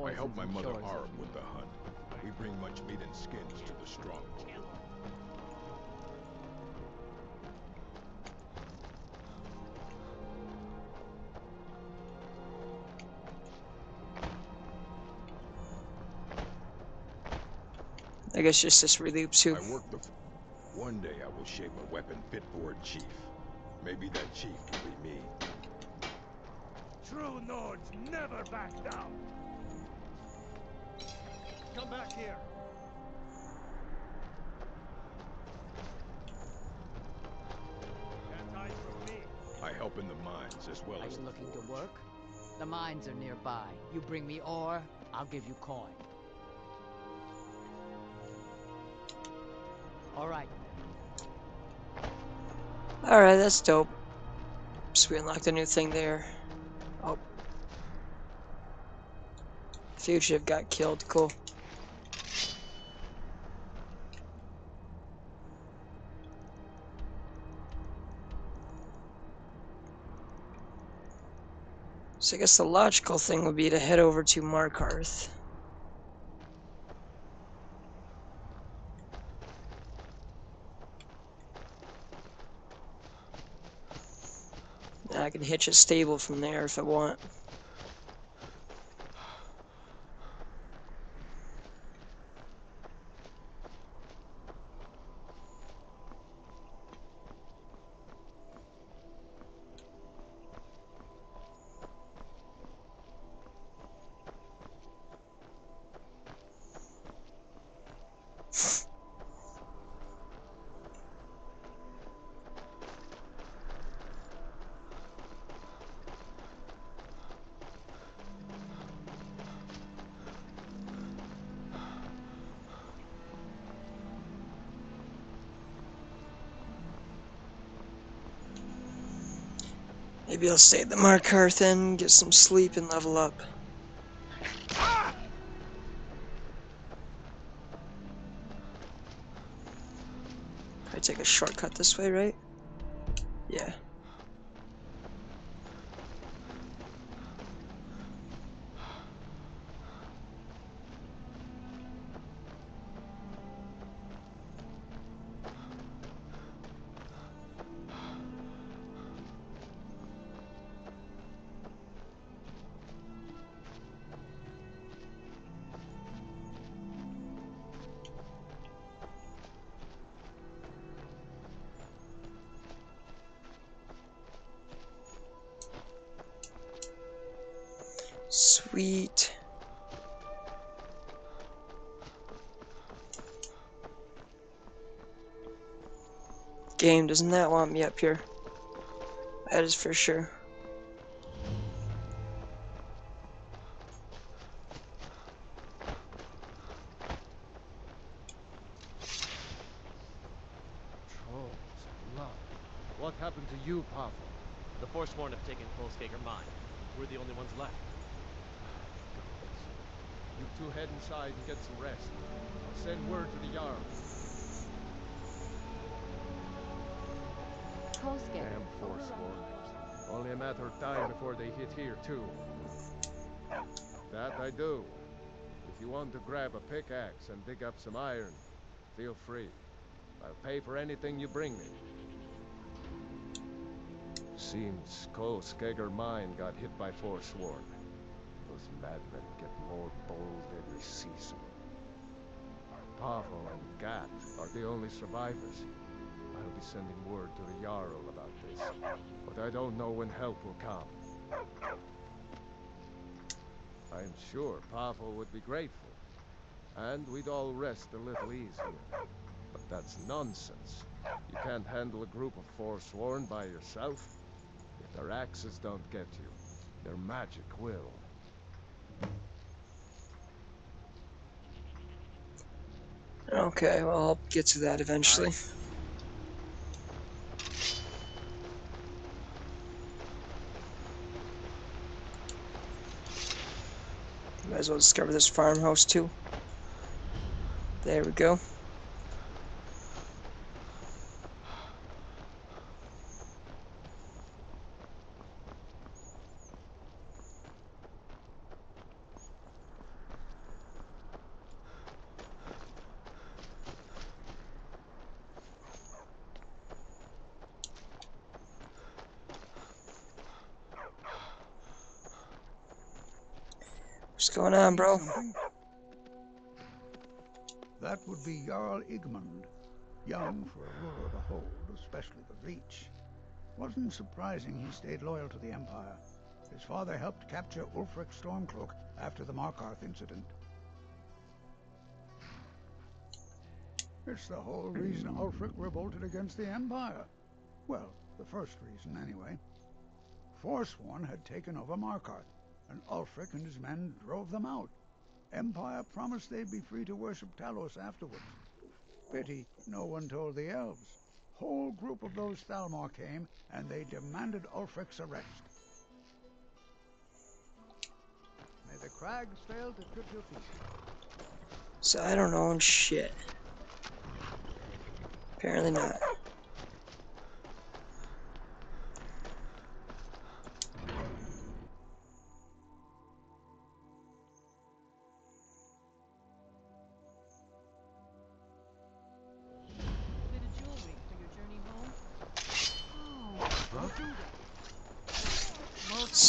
I help my mother Arob with the hunt. We bring much meat and skins to the strong. I guess just this reloops too. I work the one day I will shape a weapon fit for a chief. Maybe that chief will be me. True Nords never back down. Come back here. Can't hide from me. I help in the mines as well Are as you the looking to work? The mines are nearby. You bring me ore, I'll give you coin. All right. Alright, that's dope. So we unlocked a new thing there. Oh. Fugitive got killed, cool. So I guess the logical thing would be to head over to Markarth. I can hitch a stable from there if I want. Maybe I'll stay at the Markarth Inn, get some sleep, and level up. I take a shortcut this way, right? Does not that want me up here. That is for sure. Trolls, blood. What happened to you, Pavel? The Forsworn have taken Kolskeggr Mine. We're the only ones left. You two head inside and get some rest. I'll send word to the Jarl. Kolskeggr. Damn Forsworn. Only a matter of time before they hit here, too. That I do. If you want to grab a pickaxe and dig up some iron, feel free. I'll pay for anything you bring me. Seems Kolskeggr Mine got hit by Forsworn. Those madmen get more bold every season. Pavel and Gat are the only survivors. Be sending word to the Jarl about this, but I don't know when help will come. I'm sure Pavel would be grateful, and we'd all rest a little easier. But that's nonsense. You can't handle a group of Forsworn by yourself. If their axes don't get you, their magic will. Okay, well, I'll get to that eventually. Might as well discover this farmhouse too. There we go. What's going bro? That would be Jarl Igmund. Young for a ruler to hold, especially the Reach. Wasn't surprising he stayed loyal to the Empire. His father helped capture Ulfric Stormcloak after the Markarth incident. It's the whole reason Ulfric revolted against the Empire. Well, the first reason, anyway. Forsworn had taken over Markarth, and Ulfric and his men drove them out. Empire promised they'd be free to worship Talos afterwards. Pity no one told the elves. Whole group of those Thalmor came, and they demanded Ulfric's arrest. May the crags fail to trip your feet. So I don't own shit. Apparently not.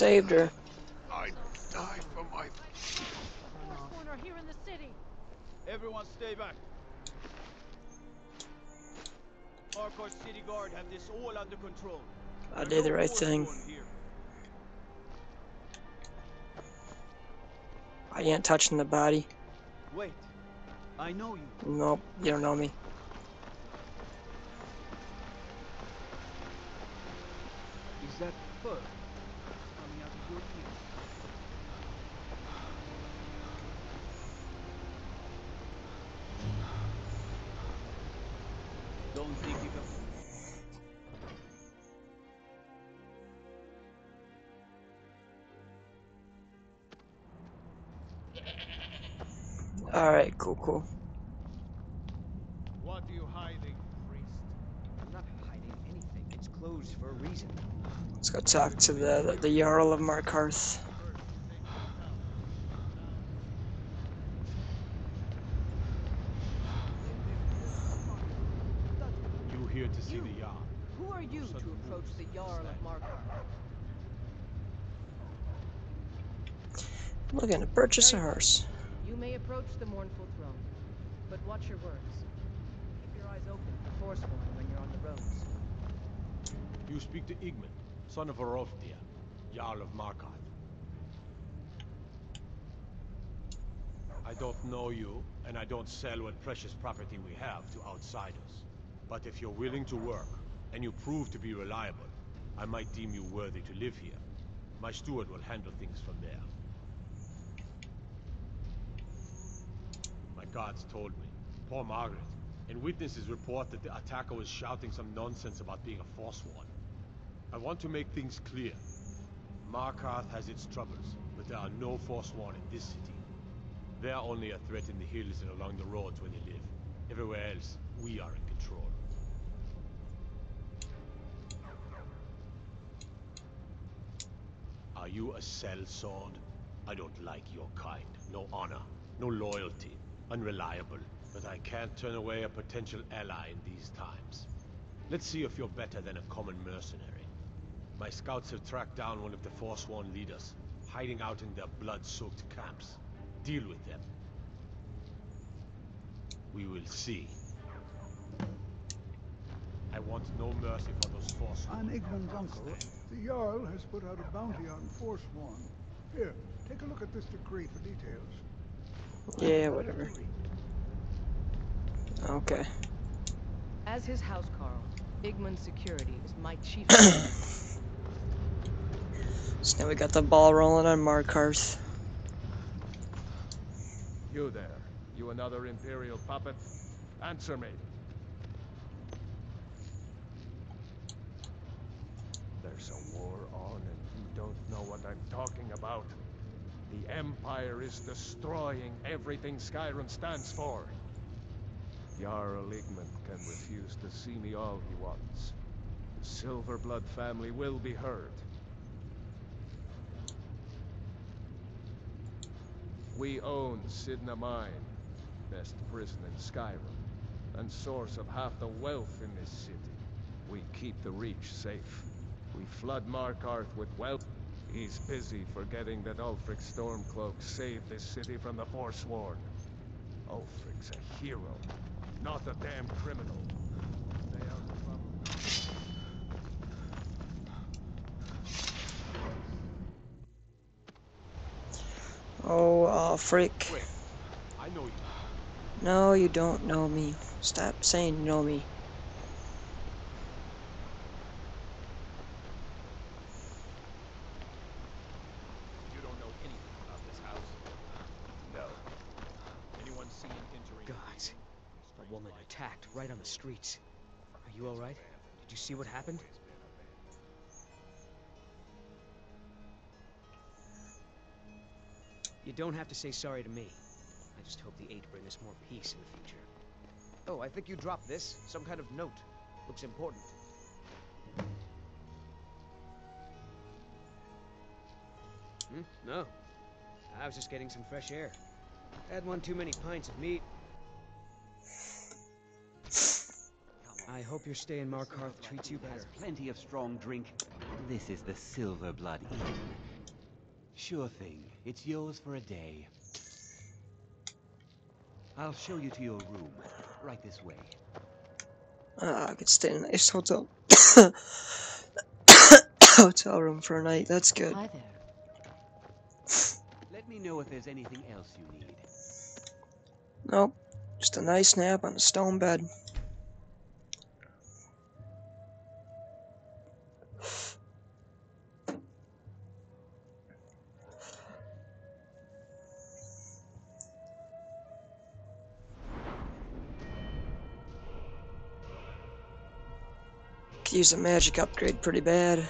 Saved her. I die for my Forsworn are here in the city. Everyone stay back. Markarth City Guard have this all under control. I did the right thing. I ain't touching the body. Wait, I know you. Nope, you don't know me. Is that fur coming out of your ears? Don't think you can. Alright, cool, cool. What are you hiding, priest? I'm not hiding anything. It's closed for a reason. Let's go talk to the the Jarl of Markarth. You here to see You. the Jarl? Who are you to approach the Jarl of Markarth? Looking to purchase a horse. You may approach the mournful throne, but watch your words. Keep your eyes open for Forsworn when you're on the roads. You speak to Igmund, son of Hrolfdir, Jarl of Markarth. I don't know you, and I don't sell what precious property we have to outsiders. But if you're willing to work, and you prove to be reliable, I might deem you worthy to live here. My steward will handle things from there. My guards told me, poor Margret, and witnesses report that the attacker was shouting some nonsense about being a Forsworn. I want to make things clear. Markarth has its troubles, but there are no Forsworn in this city. They are only a threat in the hills and along the roads where they live. Everywhere else, we are in control. Are you a sellsword? I don't like your kind. No honor, no loyalty, unreliable. But I can't turn away a potential ally in these times. Let's see if you're better than a common mercenary. My scouts have tracked down one of the Forsworn leaders, hiding out in their blood-soaked camps. Deal with them. We will see. I want no mercy for those Forsworn. I'm Igmund's uncle. The Jarl has put out a bounty on Forsworn. Here, take a look at this decree for details. Yeah, whatever. Okay. As his house, Carl, Igmund's security is my chief. So now we got the ball rolling on Markarth. You there. You another Imperial puppet? Answer me. There's a war on and you don't know what I'm talking about. The Empire is destroying everything Skyrim stands for. Jarl Igmund can refuse to see me all he wants. The Silverblood family will be heard. We own Cidhna Mine, best prison in Skyrim, and source of half the wealth in this city. We keep the Reach safe. We flood Markarth with wealth. He's busy forgetting that Ulfric Stormcloak saved this city from the Forsworn. Ulfric's a hero, not a damn criminal. Stay out of trouble. Oh, uh, frick. I know you. No, you don't know me. Stop saying you know me. You don't know anything about this house? No. Anyone seen entering? Gods. A woman attacked right on the streets. Are you alright? Did you see what happened? You don't have to say sorry to me. I just hope the Eight bring us more peace in the future. Oh, I think you dropped this. Some kind of note. Looks important. Hmm? No. I was just getting some fresh air. Had one too many pints of meat. I hope your stay in Markarth treats you better. Has plenty of strong drink. This is the Silver Blood Inn. Sure thing. It's yours for a day. I'll show you to your room. Right this way. Ah, I could stay in a nice hotel. hotel room for a night. That's good. Hi there. Let me know if there's anything else you need. Nope. Just a nice nap on a stone bed. Use a magic upgrade pretty bad.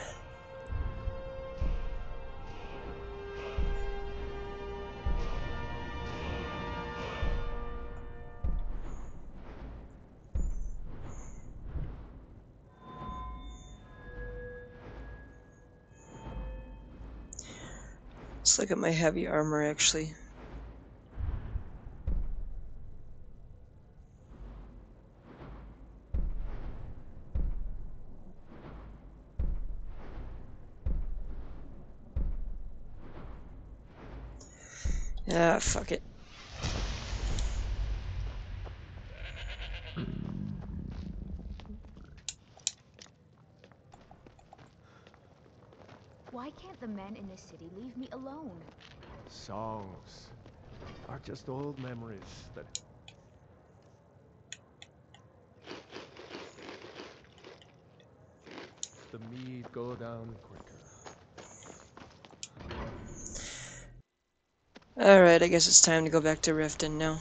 Let's look at my heavy armor actually. Ah, fuck it. Why can't the men in this city leave me alone? Songs are just old memories that the mead go down quicker. Alright, I guess it's time to go back to Riften now.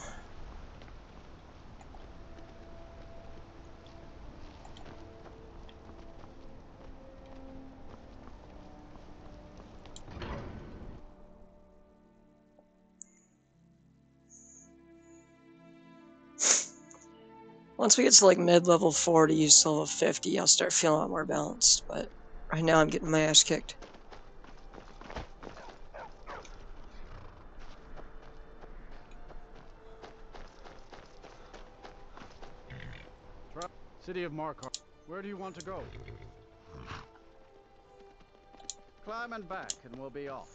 Once we get to like mid-level 40s to level 50, I'll start feeling a lot more balanced, but right now I'm getting my ass kicked. City of Markarth. Where do you want to go? Climb and back, and we'll be off.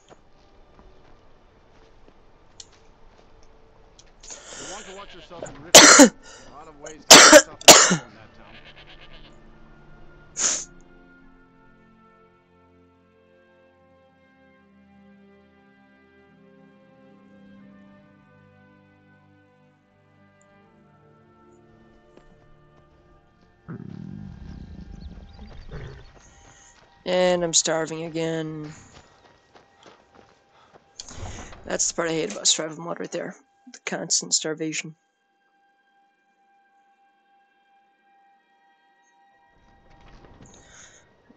You want to watch yourself in a lot of ways to get yourself in that town. And I'm starving again. That's the part I hate about survival mode right there. The constant starvation.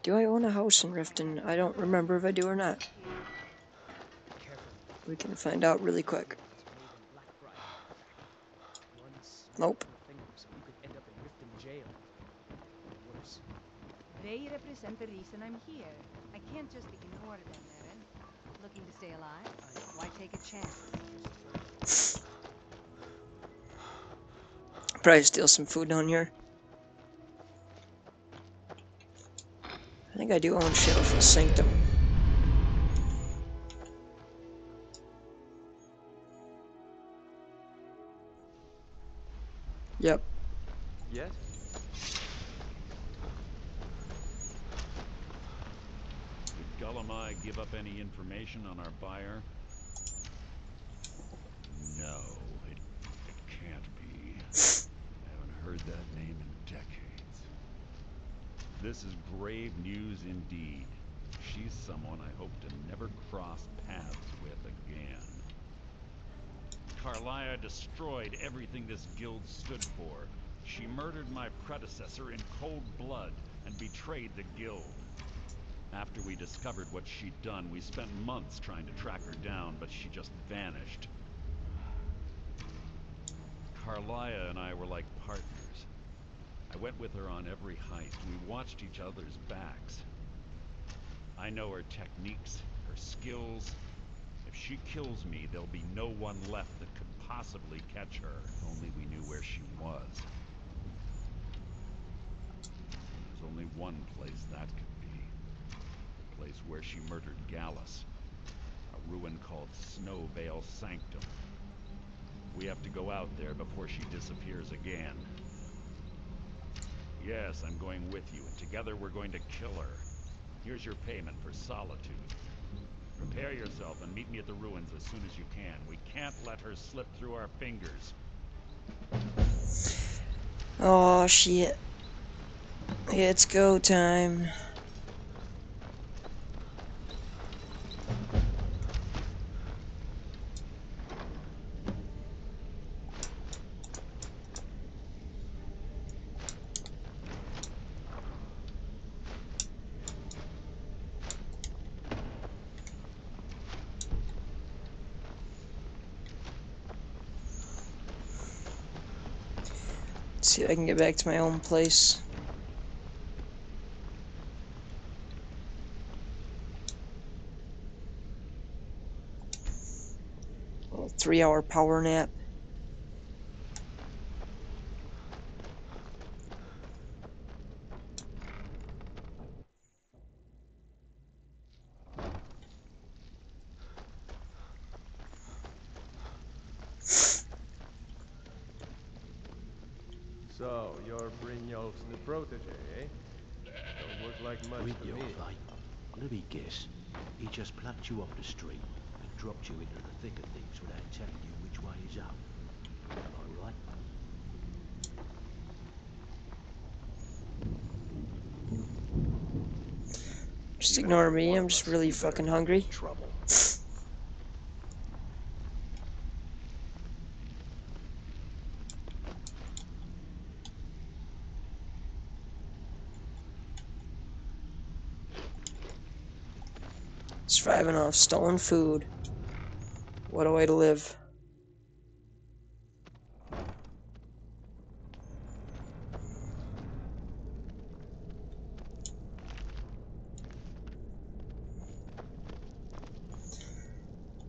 Do I own a house in Riften? I don't remember if I do or not. We can find out really quick. Nope. They represent the reason I'm here. I can't just ignore them, Eren. Looking to stay alive? Why take a chance? Probably steal some food down here. I think I do own shit Shadowfell Sanctum. Yep. Yes? Did Gulum-Ei give up any information on our buyer? No, it, it can't be. I haven't heard that name in decades. This is grave news indeed. She's someone I hope to never cross paths with again. Karliah destroyed everything this guild stood for. She murdered my predecessor in cold blood and betrayed the guild. After we discovered what she'd done, we spent months trying to track her down, but she just vanished. Karliah and I were like partners. I went with her on every heist. We watched each other's backs. I know her techniques, her skills. If she kills me, there'll be no one left that could possibly catch her. If only we knew where she was. There's only one place that could place where she murdered Gallus. A ruin called Snow Veil Sanctum. We have to go out there before she disappears again. Yes, I'm going with you, and together we're going to kill her. Here's your payment for solitude. Prepare yourself and meet me at the ruins as soon as you can. We can't let her slip through our fingers. Oh shit. It's go time. See if I can get back to my own place. A three hour power nap. So, you're Brynjolf's new protege, eh? Don't look like much to me. Brynjolf, I... Let me guess. He just plucked you off the street and dropped you into the thick of things without telling you which way is up. Am I right? Just ignore me, I'm just really fucking hungry. Trouble. Surviving off stolen food. What a way to live.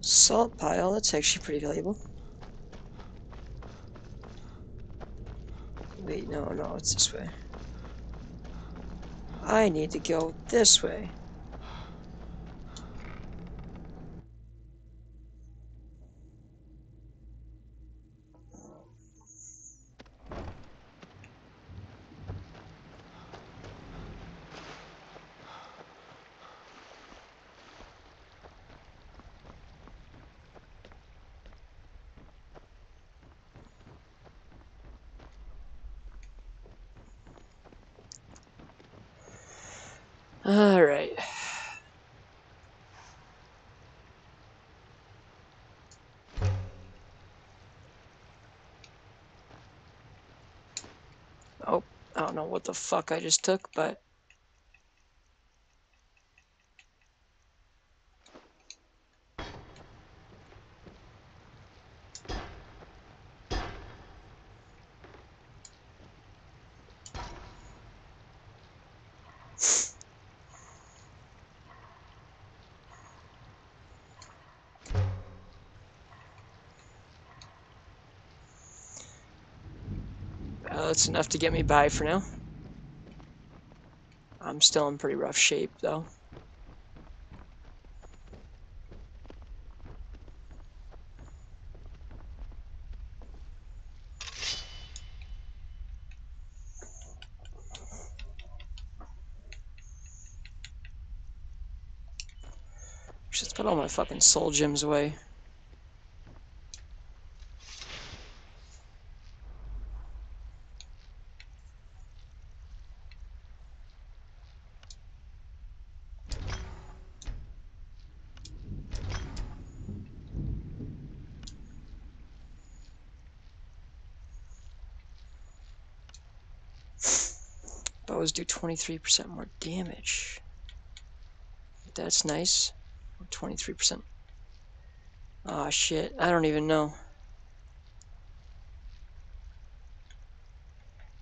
Salt pile, that's actually pretty valuable. Wait, no, no, it's this way. I need to go this way. All right. Oh, I don't know what the fuck I just took, but that's enough to get me by for now. I'm still in pretty rough shape, though. Should put all my fucking soul gems away. Do 23% more damage. That's nice. 23%. Ah, oh, shit. I don't even know.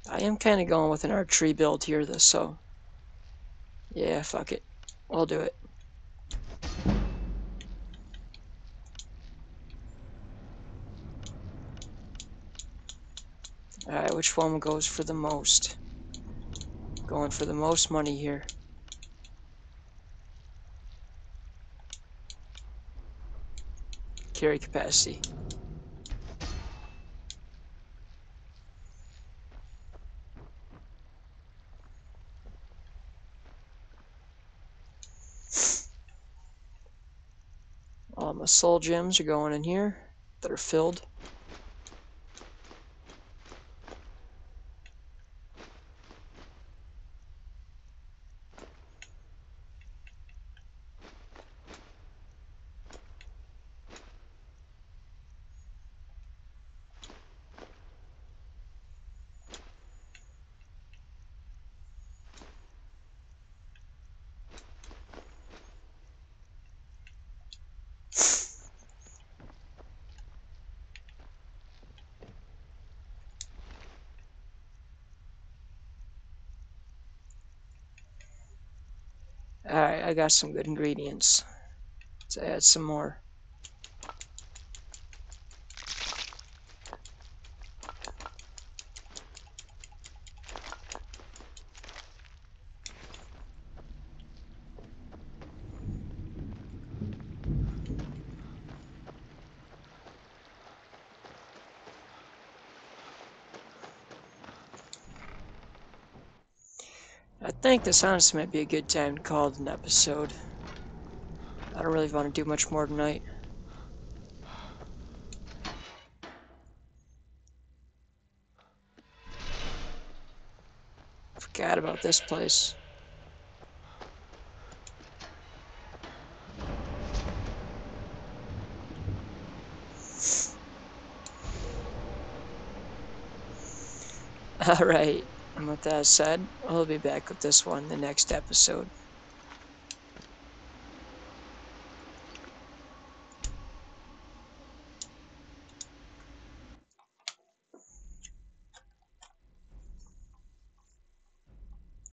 I am kind of going with an archery build here, though, so... Yeah, fuck it. I'll do it. Alright, which one goes for the most? Going for the most money here. carry capacity. All my soul gems are going in here that are filled. Alright, I got some good ingredients. Let's add some more. Think this honestly might be a good time to call it an episode. I don't really want to do much more tonight. Forgot about this place. Alright. And with that said, I'll be back with this one the next episode.